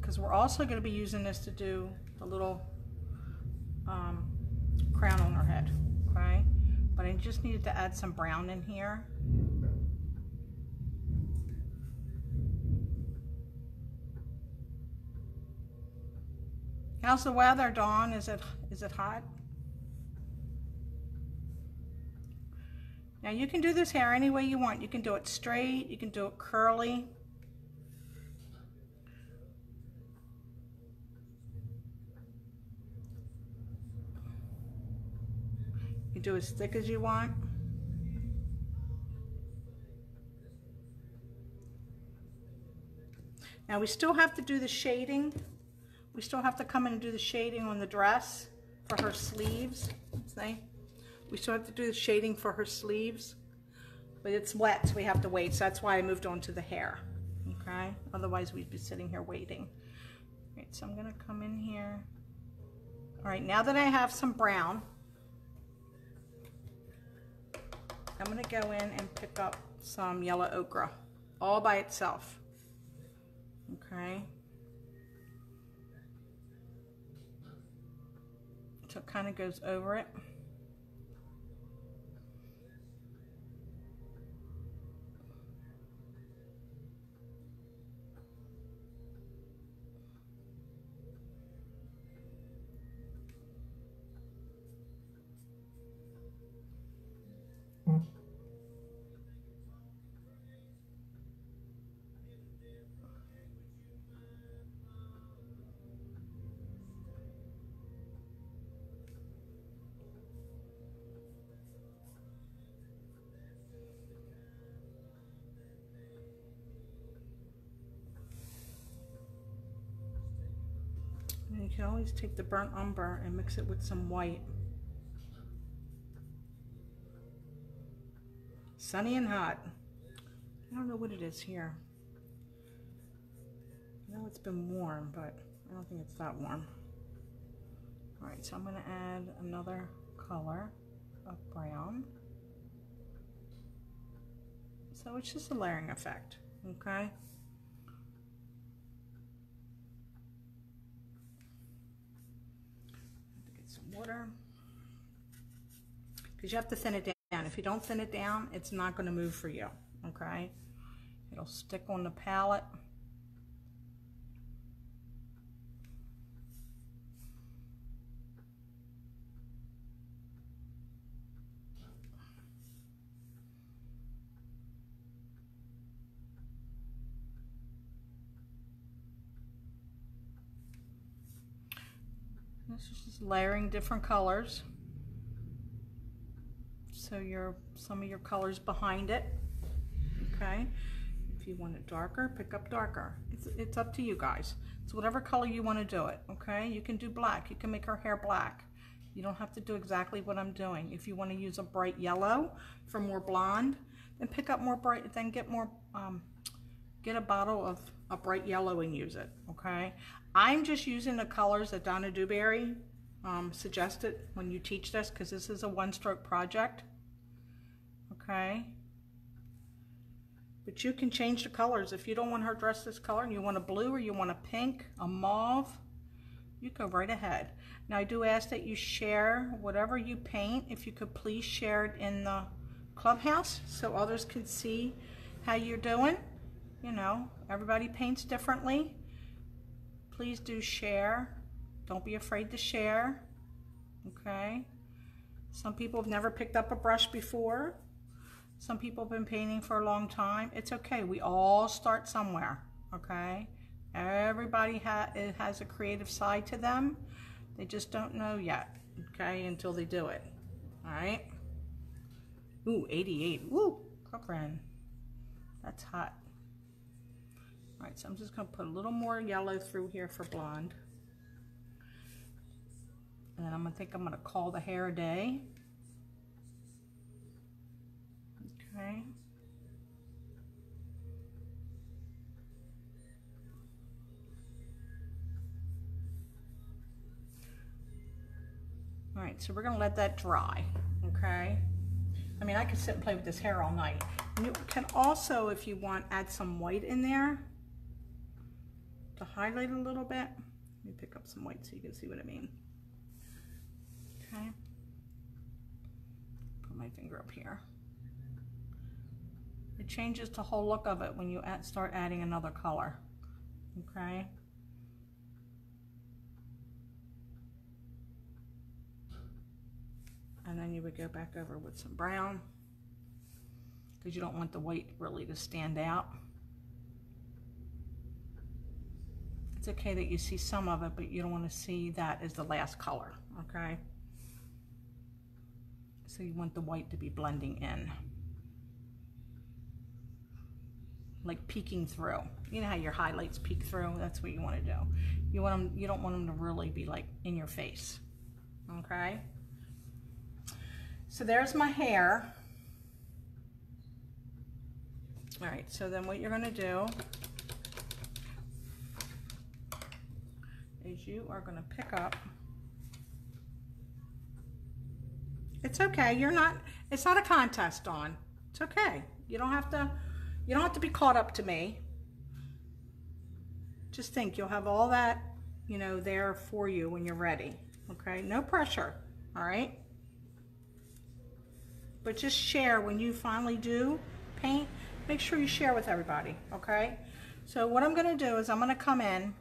A: because we're also going to be using this to do the little um, crown on her head, okay? But I just needed to add some brown in here. How's the weather, Dawn? Is it is it hot? Now you can do this hair any way you want. You can do it straight, you can do it curly. Do as thick as you want. Now we still have to do the shading. We still have to come in and do the shading on the dress for her sleeves. See? We still have to do the shading for her sleeves. But it's wet, so we have to wait. So that's why I moved on to the hair. Okay? Otherwise we'd be sitting here waiting. Right, so I'm gonna come in here. All right, now that I have some brown, I'm gonna go in and pick up some yellow ochre all by itself. Okay. So it kind of goes over it. You can always take the burnt umber and mix it with some white. Sunny and hot. I don't know what it is here. I know it's been warm, but I don't think it's that warm. All right, so I'm gonna add another color of brown. So it's just a layering effect, okay? Get some water. Because you have to thin it down. And if you don't thin it down, it's not going to move for you, okay? It'll stick on the palette. This is just layering different colors. So your some of your colors behind it. Okay. If you want it darker, pick up darker. It's it's up to you guys. It's whatever color you want to do it. Okay. You can do black. You can make her hair black. You don't have to do exactly what I'm doing. If you want to use a bright yellow for more blonde, then pick up more bright. Then get more. Um, get a bottle of a bright yellow and use it. Okay. I'm just using the colors that Donna Dewberry um, suggested when you teach this because this is a one-stroke project. Okay. But you can change the colors. If you don't want her dressed this color and you want a blue or you want a pink, a mauve, you go right ahead. Now I do ask that you share whatever you paint. If you could please share it in the clubhouse so others can see how you're doing. You know, everybody paints differently please do share. Don't be afraid to share. Okay. Some people have never picked up a brush before. Some people have been painting for a long time. It's okay. We all start somewhere. Okay. Everybody ha has a creative side to them. They just don't know yet. Okay. Until they do it. All right. Ooh, 88. Woo. Crocran. That's hot. All right, so I'm just gonna put a little more yellow through here for blonde. And then I'm gonna think I'm gonna call the hair a day. Okay. All right, so we're gonna let that dry, okay? I mean, I could sit and play with this hair all night. You can also, if you want, add some white in there to highlight a little bit. Let me pick up some white so you can see what I mean. Okay. Put my finger up here. It changes the whole look of it when you add, start adding another color. Okay. And then you would go back over with some brown because you don't want the white really to stand out. It's okay that you see some of it, but you don't want to see that as the last color, okay? So you want the white to be blending in. Like peeking through. You know how your highlights peek through? That's what you want to do. You want them, you don't want them to really be like in your face, okay? So there's my hair. All right, so then what you're gonna do is you are going to pick up. It's okay. You're not, it's not a contest, on It's okay. You don't have to, you don't have to be caught up to me. Just think you'll have all that, you know, there for you when you're ready. Okay. No pressure. All right. But just share when you finally do paint, make sure you share with everybody. Okay. So what I'm going to do is I'm going to come in.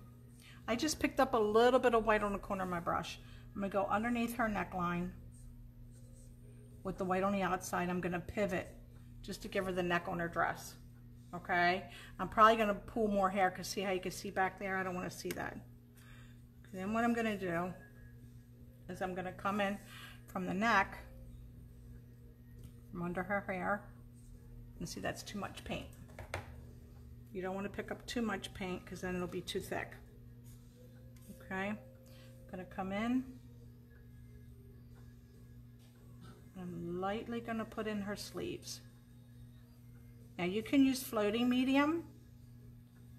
A: I just picked up a little bit of white on the corner of my brush. I'm going to go underneath her neckline with the white on the outside. I'm going to pivot just to give her the neck on her dress. Okay. I'm probably going to pull more hair because see how you can see back there? I don't want to see that. Then what I'm going to do is I'm going to come in from the neck, from under her hair, and see that's too much paint. You don't want to pick up too much paint because then it'll be too thick. Okay, I'm going to come in. I'm lightly going to put in her sleeves. Now you can use floating medium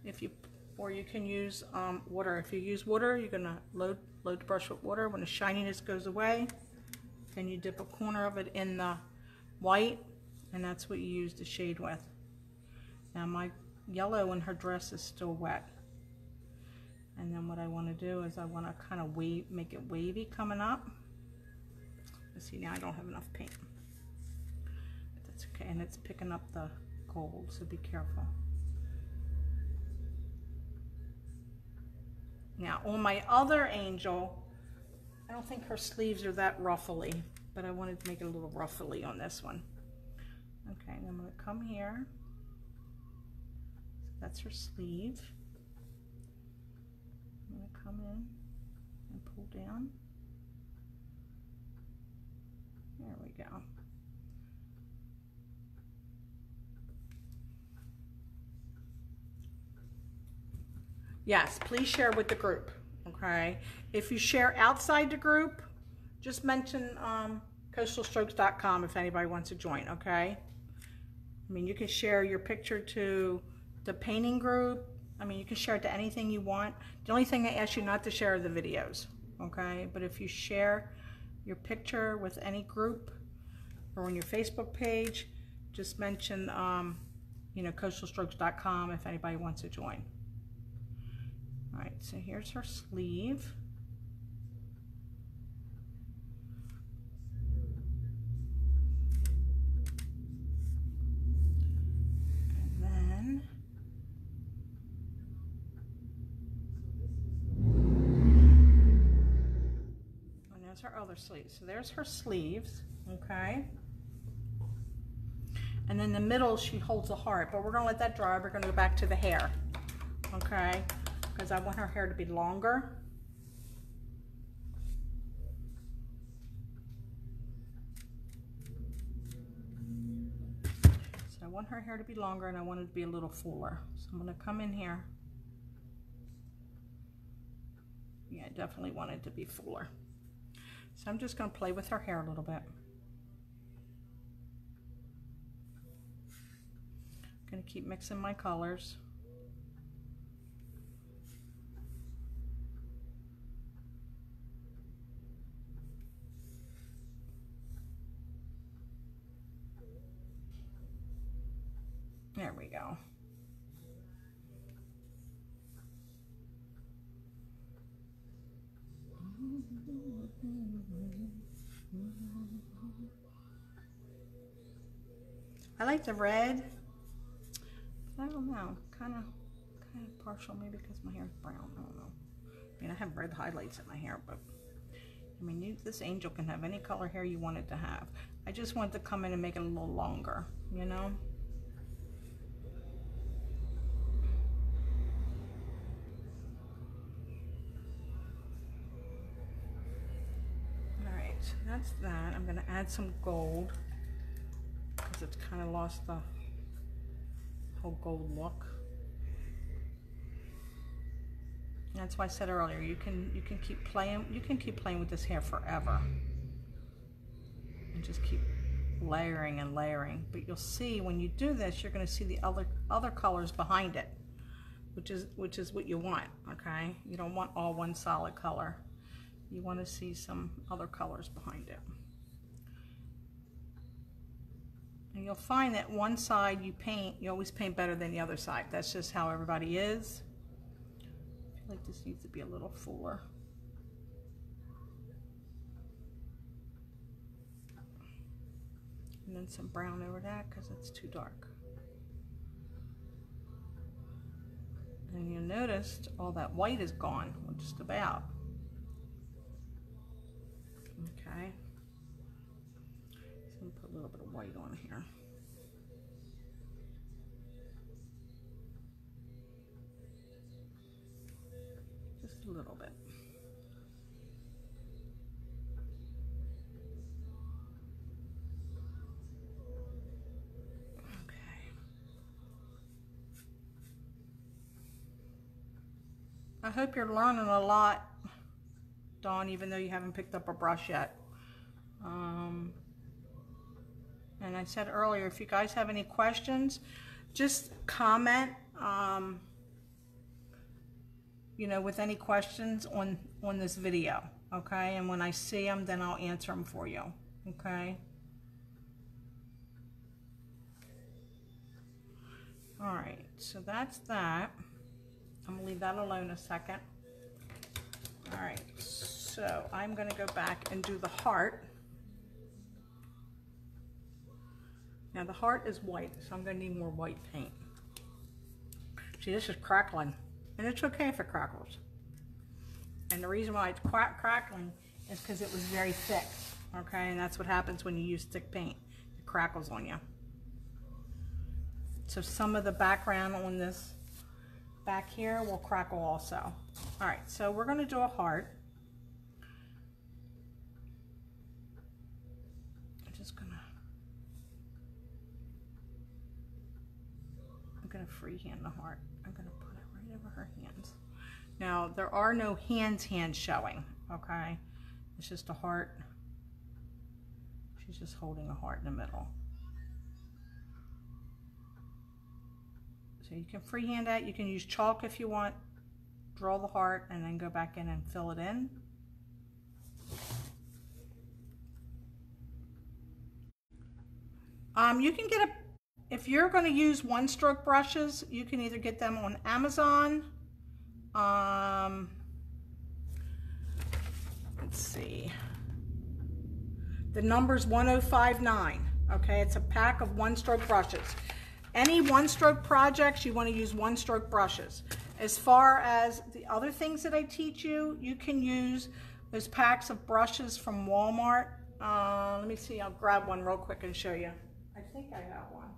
A: if you, or you can use um, water. If you use water, you're going to load, load the brush with water. When the shininess goes away, then you dip a corner of it in the white and that's what you use the shade with. Now my yellow in her dress is still wet. And then what I want to do is I want to kind of wave, make it wavy coming up. See, now I don't have enough paint. But that's okay, and it's picking up the gold, so be careful. Now on my other angel, I don't think her sleeves are that ruffly, but I wanted to make it a little ruffly on this one. Okay, I'm going to come here. So that's her sleeve. I'm going to come in and pull down. There we go. Yes, please share with the group, okay? If you share outside the group, just mention um, coastalstrokes.com if anybody wants to join, okay? I mean, you can share your picture to the painting group. I mean, you can share it to anything you want. The only thing I ask you not to share are the videos, okay? But if you share your picture with any group or on your Facebook page, just mention, um, you know, coastalstrokes.com if anybody wants to join. All right, so here's her sleeve. And then oh, and there's her other sleeve. So there's her sleeves, okay? And then the middle, she holds a heart, but we're gonna let that dry. We're gonna go back to the hair, okay? Because I want her hair to be longer. So I want her hair to be longer and I want it to be a little fuller. So I'm gonna come in here. Yeah, I definitely want it to be fuller. So I'm just gonna play with her hair a little bit. I'm gonna keep mixing my colors. I like the red. I don't know, kind of, kind of partial, maybe because my hair is brown. I don't know. I mean, I have red highlights in my hair, but I mean, you, this angel can have any color hair you want it to have. I just want to come in and make it a little longer, you know. All right, so that's that. I'm gonna some gold because it's kind of lost the whole gold look. That's why I said earlier, you can you can keep playing you can keep playing with this hair forever. And just keep layering and layering. But you'll see when you do this, you're gonna see the other other colors behind it, which is which is what you want, okay? You don't want all one solid color. You want to see some other colors behind it. And you'll find that one side you paint, you always paint better than the other side. That's just how everybody is. I feel like this needs to be a little fuller. And then some brown over that because it's too dark. And you noticed all that white is gone, well, just about. Okay. White on here. Just a little bit. I hope you're learning a lot, Dawn, even though you haven't picked up a brush yet. Um, and I said earlier, if you guys have any questions, just comment, um, you know, with any questions on, on this video, okay? And when I see them, then I'll answer them for you, okay? All right, so that's that. I'm gonna leave that alone a second. All right, so I'm gonna go back and do the heart. Now the heart is white, so I'm gonna need more white paint. See, this is crackling, and it's okay if it crackles. And the reason why it's crack crackling is because it was very thick, okay? And that's what happens when you use thick paint. It crackles on you. So some of the background on this back here will crackle also. All right, so we're gonna do a heart. Gonna freehand the heart. I'm gonna put it right over her hands. Now, there are no hands hands showing, okay? It's just a heart. She's just holding a heart in the middle. So you can freehand that. You can use chalk if you want. Draw the heart and then go back in and fill it in. Um, you can get a, if you're going to use one stroke brushes, you can either get them on Amazon. Um, let's see. The number's 1059. Okay, it's a pack of one stroke brushes. Any one stroke projects, you want to use one stroke brushes. As far as the other things that I teach you, you can use those packs of brushes from Walmart. Uh, let me see, I'll grab one real quick and show you. I think I have one.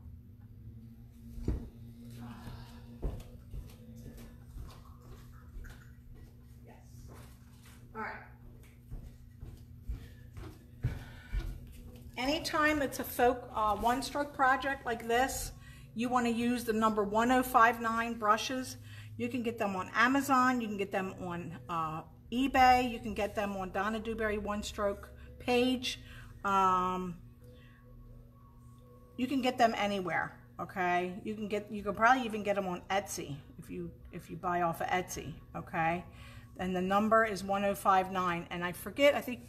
A: Anytime it's a folk uh, one stroke project like this, you want to use the number 1059 brushes. You can get them on Amazon, you can get them on uh, eBay, you can get them on Donna Dewberry One Stroke page. Um, you can get them anywhere, okay? You can get, you can probably even get them on Etsy if you if you buy off of Etsy, okay? And the number is 1059. And I forget, I think,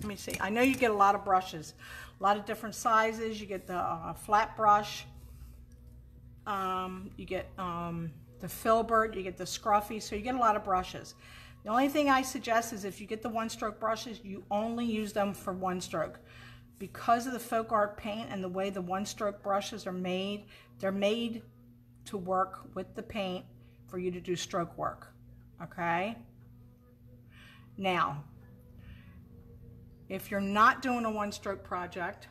A: let me see. I know you get a lot of brushes, a lot of different sizes. You get the uh, flat brush, um, you get um, the filbert, you get the scruffy, so you get a lot of brushes. The only thing I suggest is if you get the one stroke brushes, you only use them for one stroke. Because of the FolkArt paint and the way the one stroke brushes are made, they're made to work with the paint for you to do stroke work, okay? Now, if you're not doing a one stroke project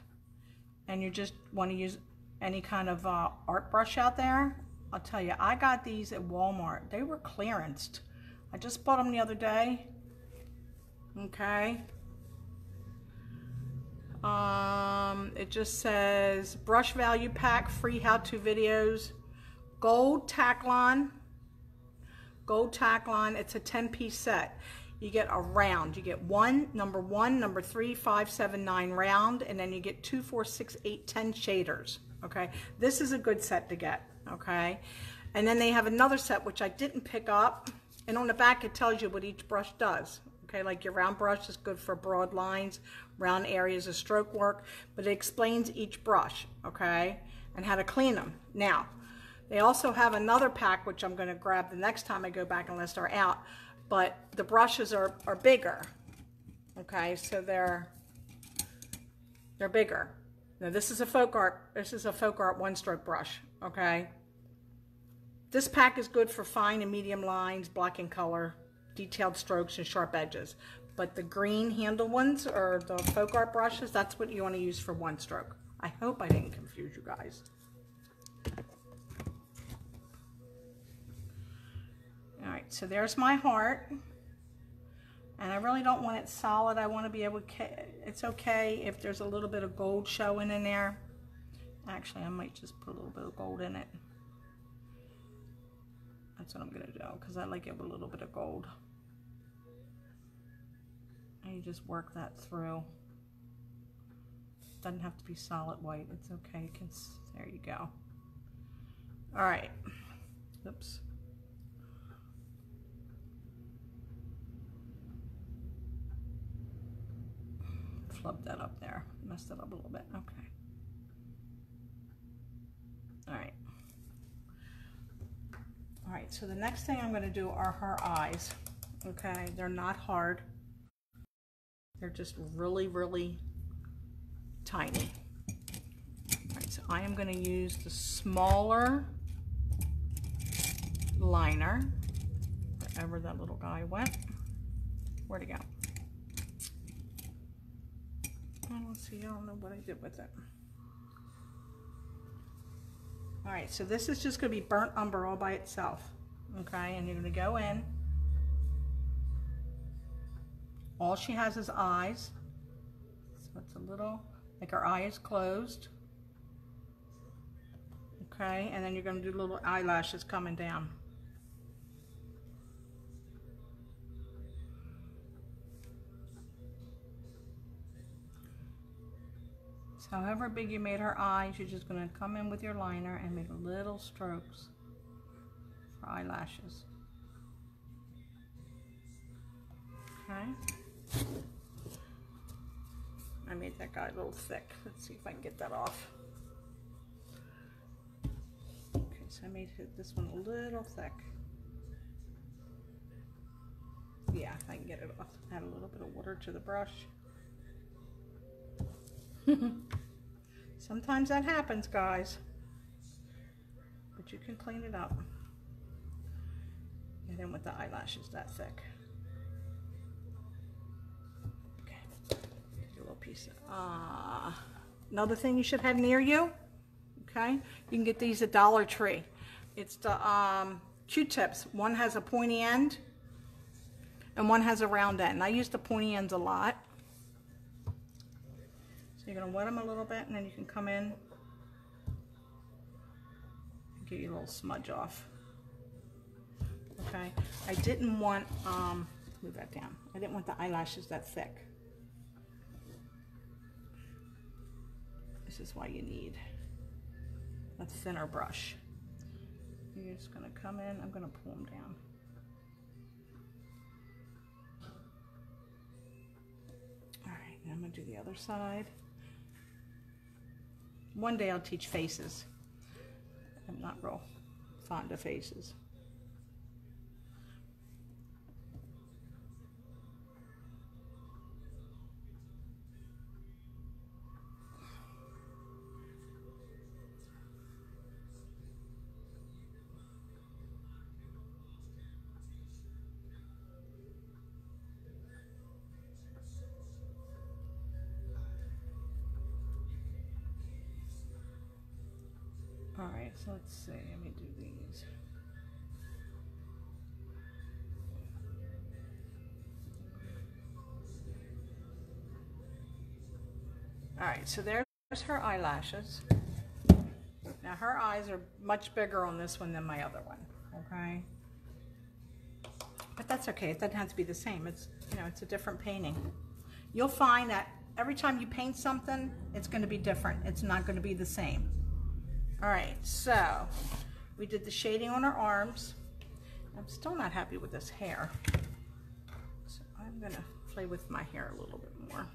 A: and you just want to use any kind of uh, art brush out there, I'll tell you, I got these at Walmart. They were clearanced. I just bought them the other day. Okay. Um, it just says brush value pack, free how-to videos, gold Taklon, gold Taklon. It's a 10 piece set. You get a round. You get one, number one, number three, five, seven, nine round, and then you get two, four, six, eight, ten shaders. Okay. This is a good set to get. Okay. And then they have another set, which I didn't pick up. And on the back, it tells you what each brush does. Okay, like your round brush is good for broad lines, round areas of stroke work, but it explains each brush, okay, and how to clean them. Now, they also have another pack, which I'm going to grab the next time I go back and list are out, but the brushes are, are bigger, okay, so they're, they're bigger. Now this is a FolkArt, this is a FolkArt one stroke brush, okay? This pack is good for fine and medium lines, black and color, detailed strokes, and sharp edges. But the green handle ones, or the FolkArt brushes, that's what you want to use for one stroke. I hope I didn't confuse you guys. All right, so there's my heart. And I really don't want it solid. I want to be able to, it's okay if there's a little bit of gold showing in there. Actually, I might just put a little bit of gold in it. That's what I'm going to do because I like it with a little bit of gold. And you just work that through. Doesn't have to be solid white. It's okay. Can, there you go. All right. Oops. Flubbed that up there. Messed it up a little bit. Okay. All right. All right, so the next thing I'm going to do are her eyes. Okay, they're not hard. They're just really, really tiny. All right, so I am going to use the smaller liner, wherever that little guy went. Where'd he go? Don't see, I don't know what I did with it. All right, so this is just gonna be burnt umber all by itself, okay? And you're gonna go in. All she has is eyes. So it's a little, like her eye is closed. Okay, and then you're gonna do little eyelashes coming down. However big you made her eyes, you're just going to come in with your liner and make little strokes for eyelashes. Okay. I made that guy a little thick. Let's see if I can get that off. Okay, so I made this one a little thick. Yeah, if I can get it off. Add a little bit of water to the brush. Sometimes that happens, guys. But you can clean it up. Get in with the eyelashes that thick. Okay. a little piece of, uh, another thing you should have near you, okay? You can get these at Dollar Tree. It's the um, Q-tips. One has a pointy end and one has a round end. I use the pointy ends a lot. You're going to wet them a little bit and then you can come in and get your little smudge off. Okay, I didn't want, um, move that down. I didn't want the eyelashes that thick. This is why you need a thinner brush. You're just going to come in, I'm going to pull them down. All right, now I'm going to do the other side. One day I'll teach faces. I'm not real fond of faces. So there's her eyelashes. Now her eyes are much bigger on this one than my other one, okay? But that's okay, it doesn't have to be the same. It's, you know, it's a different painting. You'll find that every time you paint something, it's gonna be different. It's not gonna be the same. All right, so We did the shading on her arms. I'm still not happy with this hair. So I'm gonna play with my hair a little bit more.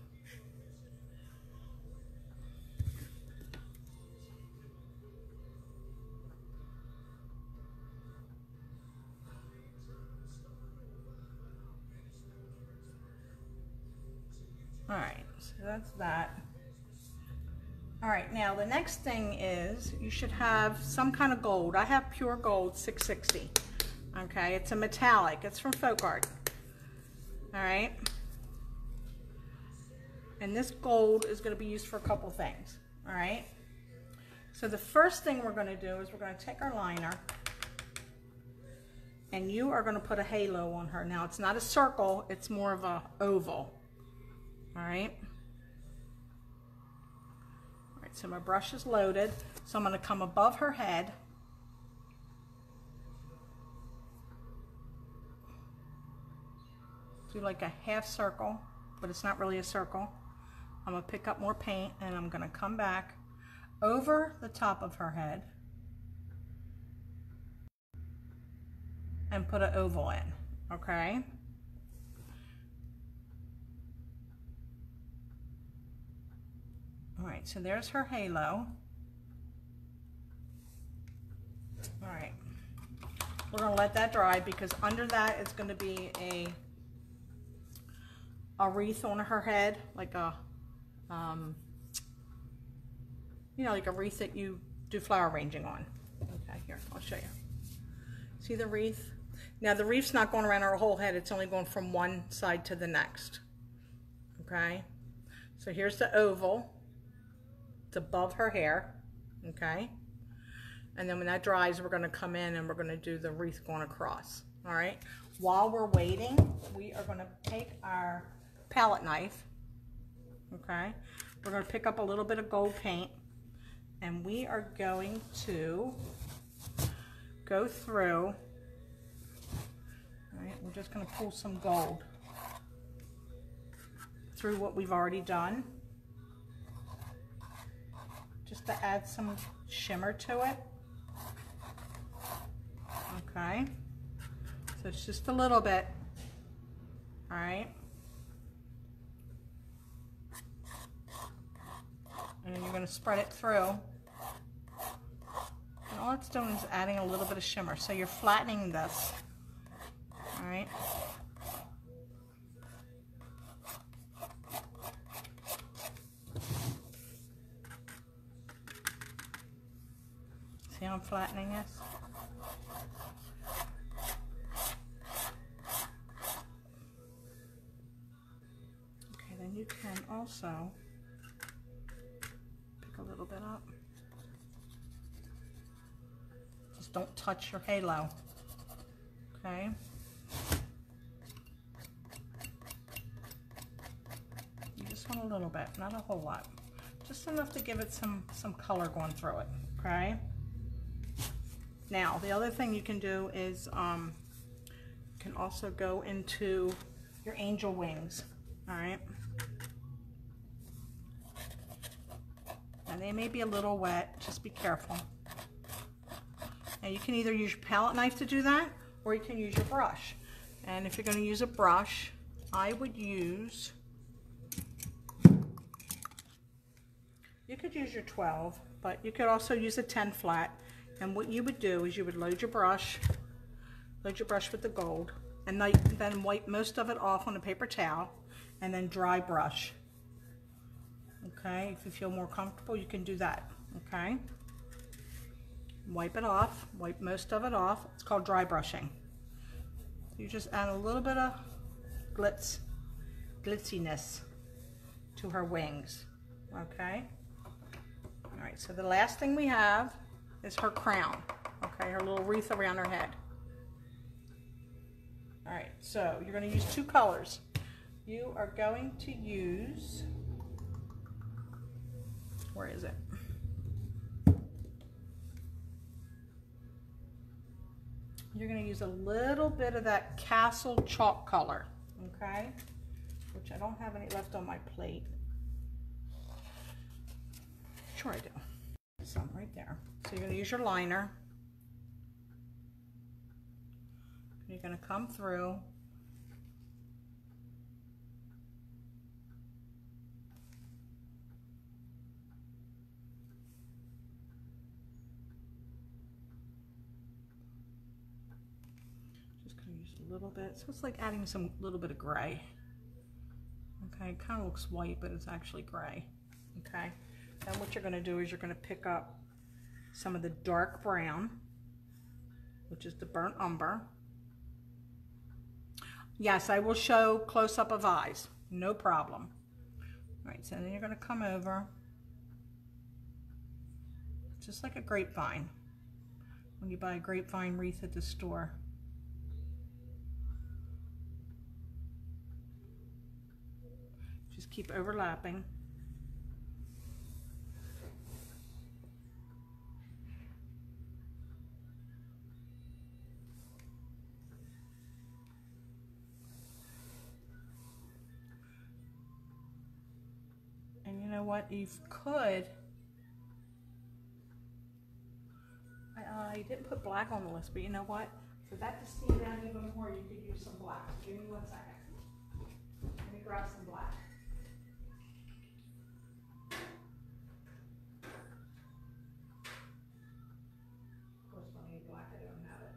A: That's that. All right, now the next thing is you should have some kind of gold. I have pure gold 660. Okay, it's a metallic. It's from FolkArt. All right. And this gold is going to be used for a couple things. All right. So the first thing we're going to do is we're going to take our liner and you are going to put a halo on her. Now it's not a circle, it's more of a oval. All right. So my brush is loaded. So I'm going to come above her head. Do like a half circle, but it's not really a circle. I'm going to pick up more paint and I'm going to come back over the top of her head and put an oval in, okay? All right, so there's her halo. All right, we're gonna let that dry because under that is gonna be a a wreath on her head, like a, um, you know, like a wreath that you do flower arranging on. Okay, here, I'll show you. See the wreath? Now the wreath's not going around her whole head, it's only going from one side to the next. Okay, so here's the oval. It's above her hair, okay? And then when that dries, we're gonna come in and we're gonna do the wreath going across, all right? While we're waiting, we are gonna take our palette knife, okay? We're gonna pick up a little bit of gold paint and we are going to go through, all right, we're just gonna pull some gold through what we've already done just to add some shimmer to it. Okay, so it's just a little bit, all right. And you're gonna spread it through. And all it's doing is adding a little bit of shimmer. So you're flattening this, all right. See I'm flattening this? Okay, then you can also pick a little bit up. Just don't touch your halo. Okay? You just want a little bit, not a whole lot. Just enough to give it some, some color going through it, okay? Now, the other thing you can do is um, you can also go into your angel wings, all right? And they may be a little wet, just be careful. Now you can either use your palette knife to do that, or you can use your brush. And if you're gonna use a brush, I would use, you could use your 12, but you could also use a 10 flat. And what you would do is you would load your brush, load your brush with the gold, and then wipe most of it off on a paper towel, and then dry brush. Okay, if you feel more comfortable, you can do that. Okay, wipe it off, wipe most of it off. It's called dry brushing. You just add a little bit of glitz, glitziness to her wings. Okay. All right, so the last thing we have is her crown. Okay, her little wreath around her head. All right, so you're going to use two colors. You are going to use, where is it? You're going to use a little bit of that castle chalk color, okay? Which I don't have any left on my plate. Sure I do. Some right there. So you're going to use your liner. You're gonna come through. Just gonna use a little bit. So it's like adding some little bit of gray. Okay, it kind of looks white, but it's actually gray. Okay, then what you're gonna do is you're gonna pick up some of the dark brown, which is the burnt umber. Yes, I will show close up of eyes, no problem. All right, so then you're gonna come over, just like a grapevine, when you buy a grapevine wreath at the store. Just keep overlapping. Know what? You could. I, didn't put black on the list, but you know what? For that to stand out even more, you could use some black. Give me one second. Let me grab some black. Of course, when I need black, I don't have it.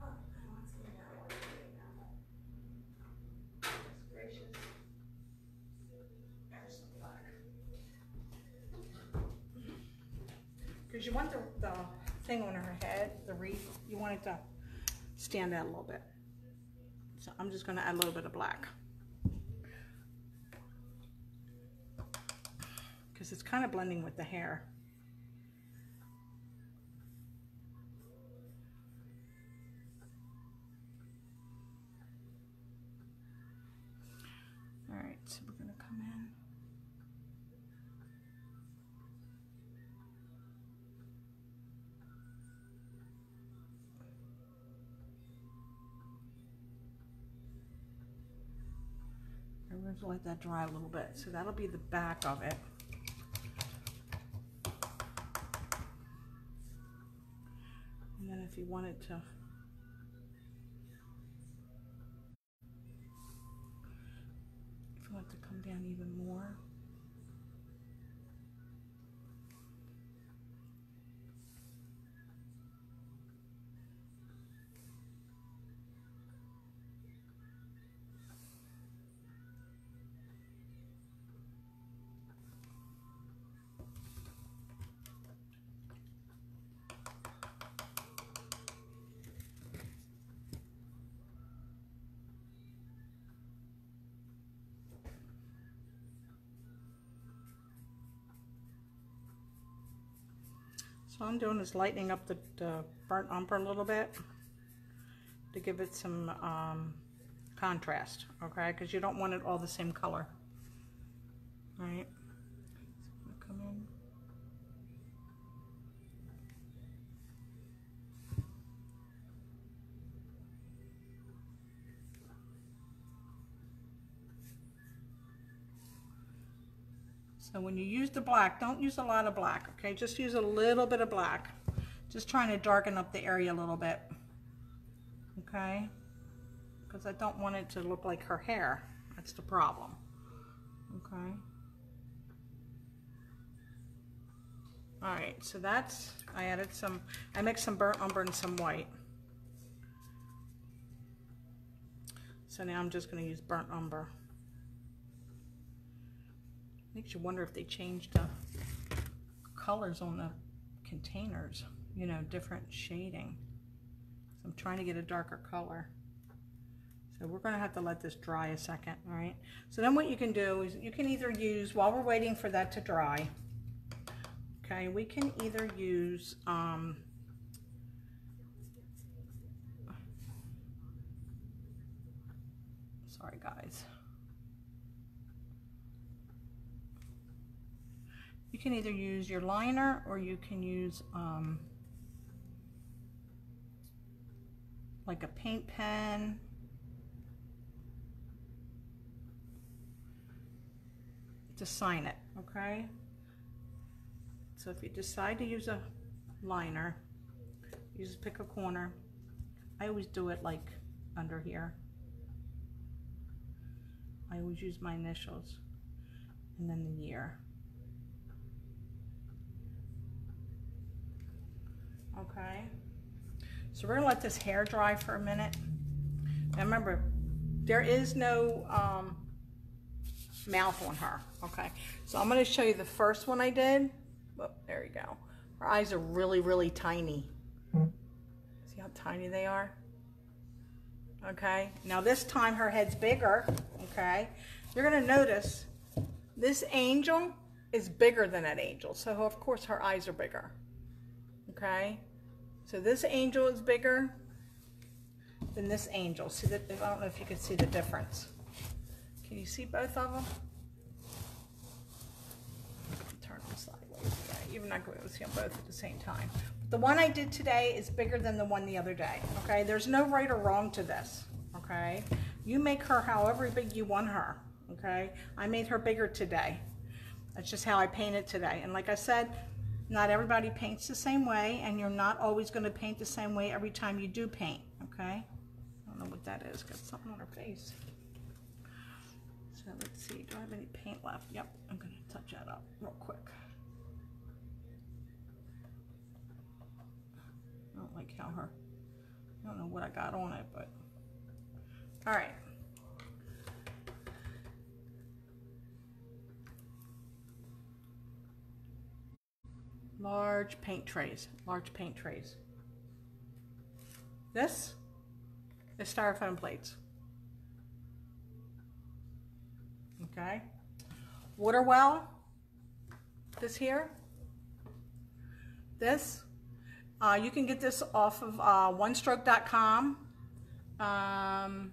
A: Oh, I want some of that white now. Goodness gracious. There's some black. Because you want the, the thing on her head, the wreath, you want it to stand out a little bit. So I'm just gonna add a little bit of black. Because it's kind of blending with the hair. To let that dry a little bit. So that'll be the back of it. And then if you wanted to So I'm doing is lightening up the, the burnt umber a little bit to give it some um, contrast, okay? Because you don't want it all the same color. Right. When you use the black, don't use a lot of black, okay? Just use a little bit of black. Just trying to darken up the area a little bit, okay? Because I don't want it to look like her hair. That's the problem, okay? All right, so that's, I added some, I mixed some burnt umber and some white. So now I'm just gonna use burnt umber. Makes you wonder if they changed the colors on the containers, you know, different shading. So I'm trying to get a darker color. So we're gonna have to let this dry a second, all right? So then what you can do is you can either use, while we're waiting for that to dry, okay, we can either use, um, sorry guys. You can either use your liner or you can use um, like a paint pen. To sign it, okay? So if you decide to use a liner. You just pick a corner. I always do it like under here. I always use my initials and then the year. Okay. So we're gonna let this hair dry for a minute. Now remember, there is no um, mouth on her, okay? So I'm gonna show you the first one I did. Oh, there you go. Her eyes are really, really tiny. See how tiny they are? Okay, now this time her head's bigger, okay? You're gonna notice this angel is bigger than that angel. So of course her eyes are bigger, okay? So this angel is bigger than this angel. See that? I don't know if you can see the difference. Can you see both of them? Turn them sideways. Yeah, you're not going to see them both at the same time. But The one I did today is bigger than the one the other day. Okay, there's no right or wrong to this. Okay, you make her however big you want her. Okay, I made her bigger today. That's just how I painted today. And like I said, not everybody paints the same way, and you're not always going to paint the same way every time you do paint. Okay, I don't know what that is. Got something on her face. So let's see. Do I have any paint left? Yep, I'm going to touch that up real quick. I don't like how her, I don't know what I got on it, but, all right. Large paint trays, large paint trays. This is styrofoam plates. Okay. Water well, this here. This, uh, you can get this off of uh, onestroke.com. Um,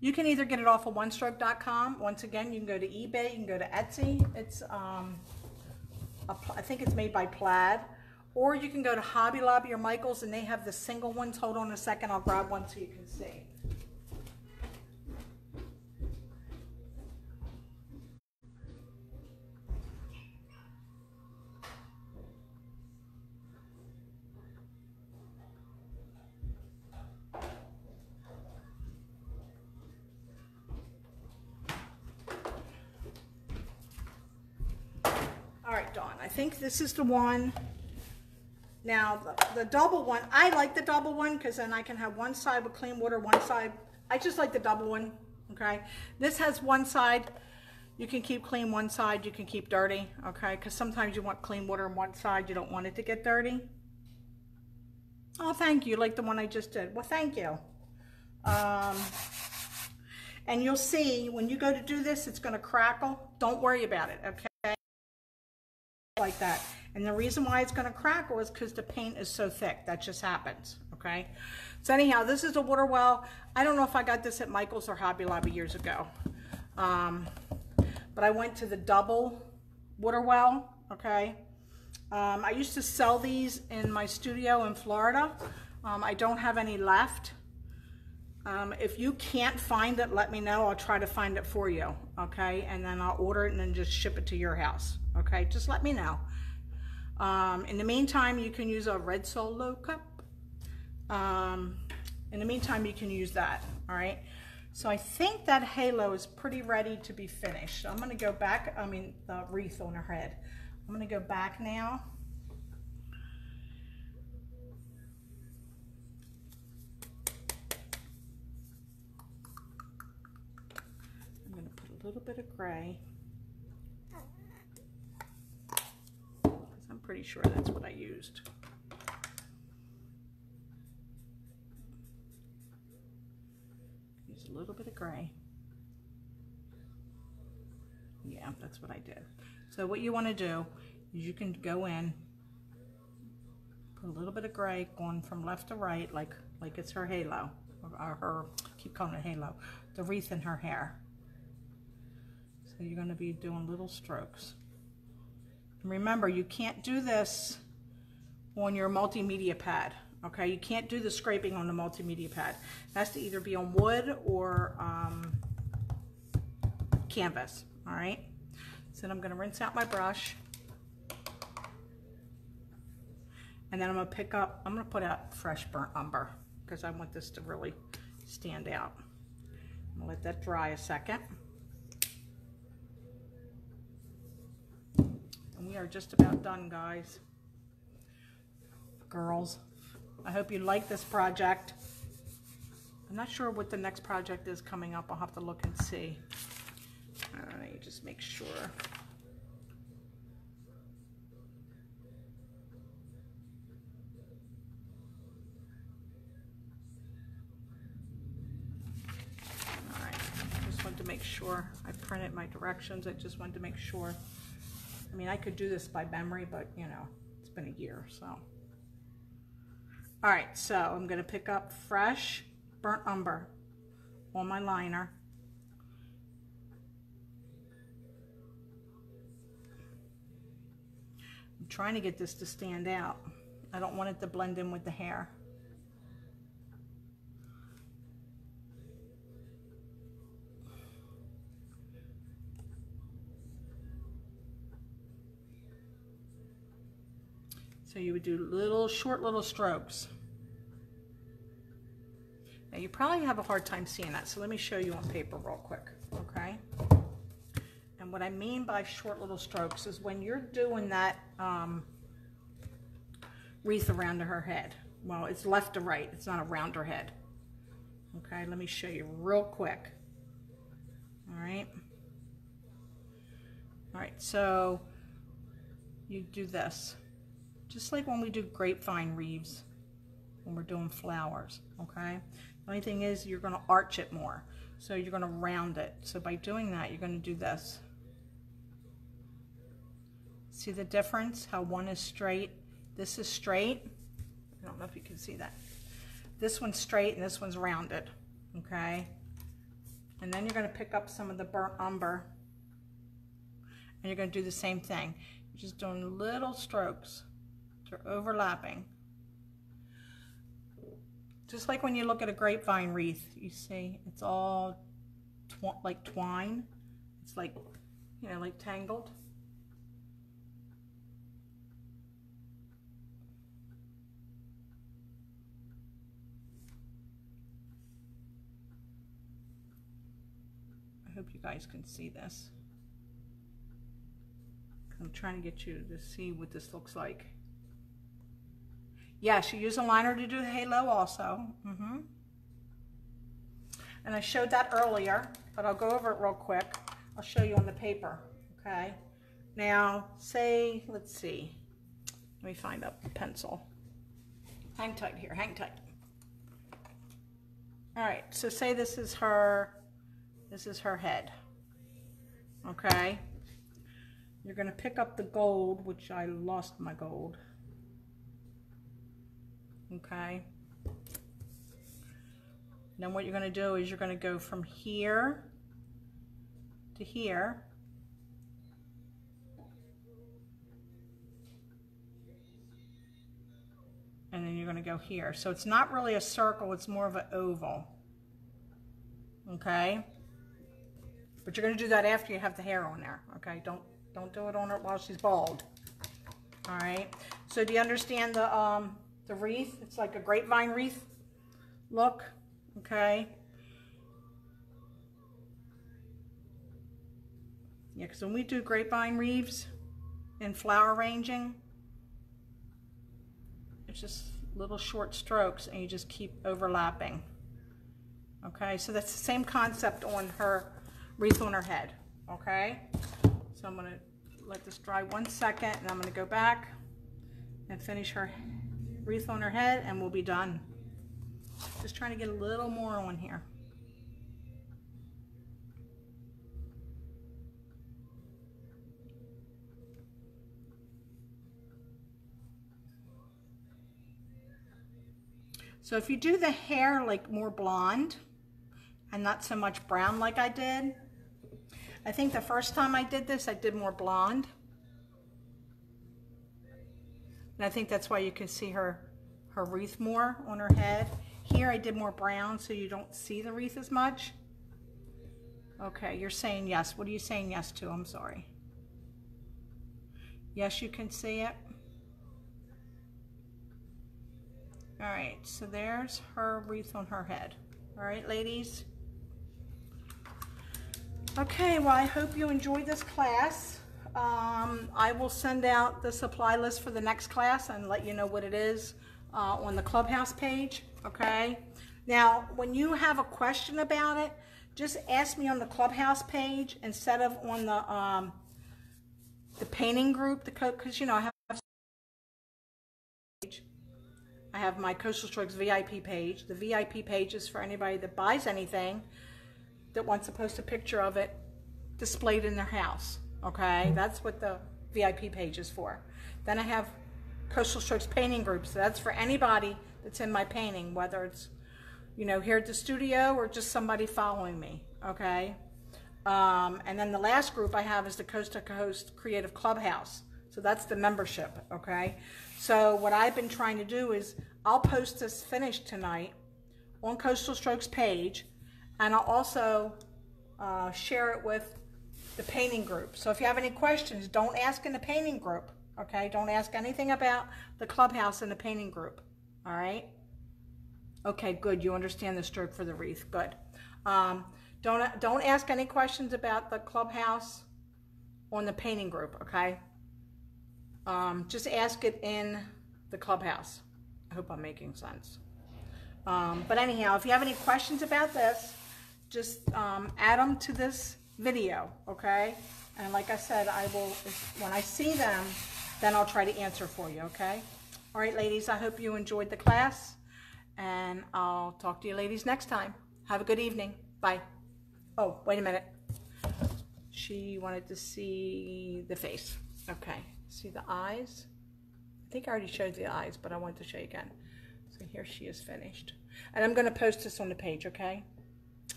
A: you can either get it off of onestroke.com. Once again, you can go to eBay, you can go to Etsy. It's, um, I think it's made by Plaid. Or you can go to Hobby Lobby or Michaels and they have the single ones. Hold on a second, I'll grab one so you can see. This is the one. Now, the, the double one, I like the double one because then I can have one side with clean water, one side, I just like the double one, okay? This has one side, you can keep clean one side, you can keep dirty, okay? Because sometimes you want clean water on one side, you don't want it to get dirty. Oh, thank you, like the one I just did. Well, thank you. Um, and you'll see, when you go to do this, it's gonna crackle. Don't worry about it, okay? Like that. And the reason why it's going to crackle is because the paint is so thick. That just happens, okay? So anyhow, this is a water well. I don't know if I got this at Michael's or Hobby Lobby years ago. Um, but I went to the double water well, okay? Um, I used to sell these in my studio in Florida. Um, I don't have any left. Um, if you can't find it, let me know. I'll try to find it for you, okay? And then I'll order it and then just ship it to your house, okay? Just let me know. Um, in the meantime, you can use a red solo cup. Um, in the meantime, you can use that, all right? So I think that halo is pretty ready to be finished. I'm gonna go back, I mean, the wreath on her head. I'm gonna go back now. I'm going to put a little bit of gray. I'm pretty sure that's what I used. Use a little bit of gray. Yeah, that's what I did. So what you want to do is you can go in, put a little bit of gray going from left to right, like like it's her halo, or her, keep calling it halo, the wreath in her hair. So you're going to be doing little strokes. And remember, you can't do this on your multimedia pad. Okay, you can't do the scraping on the multimedia pad. It has to either be on wood or um, canvas. All right. So then I'm going to rinse out my brush. And then I'm gonna pick up, I'm gonna put out fresh burnt umber because I want this to really stand out. I'm gonna let that dry a second. We are just about done, guys. Girls, I hope you like this project. I'm not sure what the next project is coming up. I'll have to look and see. All right, just make sure. All right, just wanted to make sure. I printed my directions. I just wanted to make sure. I mean, I could do this by memory, but you know, it's been a year, so. All right, so I'm gonna pick up fresh burnt umber on my liner. I'm trying to get this to stand out. I don't want it to blend in with the hair. So you would do little, short little strokes. Now you probably have a hard time seeing that, so let me show you on paper real quick, okay? And what I mean by short little strokes is when you're doing that um, wreath around her head. Well, it's left to right, it's not around her head. Okay, let me show you real quick. All right. All right, so you do this. Just like when we do grapevine wreaths, when we're doing flowers, okay? The only thing is you're gonna arch it more. So you're gonna round it. So by doing that, you're gonna do this. See the difference? How one is straight, this is straight. I don't know if you can see that. This one's straight and this one's rounded, okay? And then you're gonna pick up some of the burnt umber and you're gonna do the same thing. You're just doing little strokes. They're overlapping. Just like when you look at a grapevine wreath, you see it's all tw like twine. It's like, you know, like tangled. I hope you guys can see this. I'm trying to get you to see what this looks like. Yes, you use a liner to do the halo also. Mm -hmm. And I showed that earlier, but I'll go over it real quick. I'll show you on the paper, okay? Now, say, let's see. Let me find a pencil. Hang tight here, hang tight. All right, so say this is her, this is her head, okay? You're gonna pick up the gold, which I lost my gold okay? Then what you're going to do is you're going to go from here to here. And then you're going to go here. So it's not really a circle, it's more of an oval. Okay? But you're going to do that after you have the hair on there. Okay? Don't don't do it on her while she's bald. All right? So do you understand the um the wreath. It's like a grapevine wreath look, okay? Yeah, because when we do grapevine wreaths and flower arranging, it's just little short strokes and you just keep overlapping. Okay, so that's the same concept on her wreath on her head, okay? So I'm gonna let this dry one second and I'm gonna go back and finish her wreath on her head and we'll be done. Just trying to get a little more on here. So if you do the hair like more blonde and not so much brown like I did, I think the first time I did this, I did more blonde. And I think that's why you can see her, her wreath more on her head. Here I did more brown so you don't see the wreath as much. Okay, you're saying yes. What are you saying yes to? I'm sorry. Yes, you can see it. All right, so there's her wreath on her head. All right, ladies. Okay, well, I hope you enjoyed this class. Um, I will send out the supply list for the next class and let you know what it is uh, on the clubhouse page, okay? Now, when you have a question about it, just ask me on the clubhouse page instead of on the um, the painting group, the because you know I have I have my Coastal Strokes VIP page. The VIP page is for anybody that buys anything that wants to post a picture of it displayed in their house. Okay, that's what the VIP page is for. Then I have Coastal Strokes painting groups. So that's for anybody that's in my painting, whether it's you know here at the studio or just somebody following me. Okay. Um, and then the last group I have is the Coast to Coast Creative Clubhouse. So that's the membership, okay? So what I've been trying to do is I'll post this finished tonight on Coastal Strokes page, and I'll also uh, share it with the painting group. So if you have any questions, don't ask in the painting group, okay? Don't ask anything about the clubhouse in the painting group, all right? Okay, good. You understand the stroke for the wreath. Good. Um, don't don't ask any questions about the clubhouse on the painting group, okay? Um, just ask it in the clubhouse. I hope I'm making sense. Um, but anyhow, if you have any questions about this, just um, add them to this video, okay? And like I said, I will, when I see them, then I'll try to answer for you, okay? All right, ladies, I hope you enjoyed the class, and I'll talk to you ladies next time. Have a good evening. Bye. Oh, wait a minute. She wanted to see the face. Okay. See the eyes? I think I already showed the eyes, but I want to show you again. So here she is finished. And I'm going to post this on the page, okay?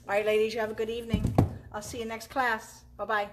A: All right, ladies, you have a good evening. I'll see you next class. Bye-bye.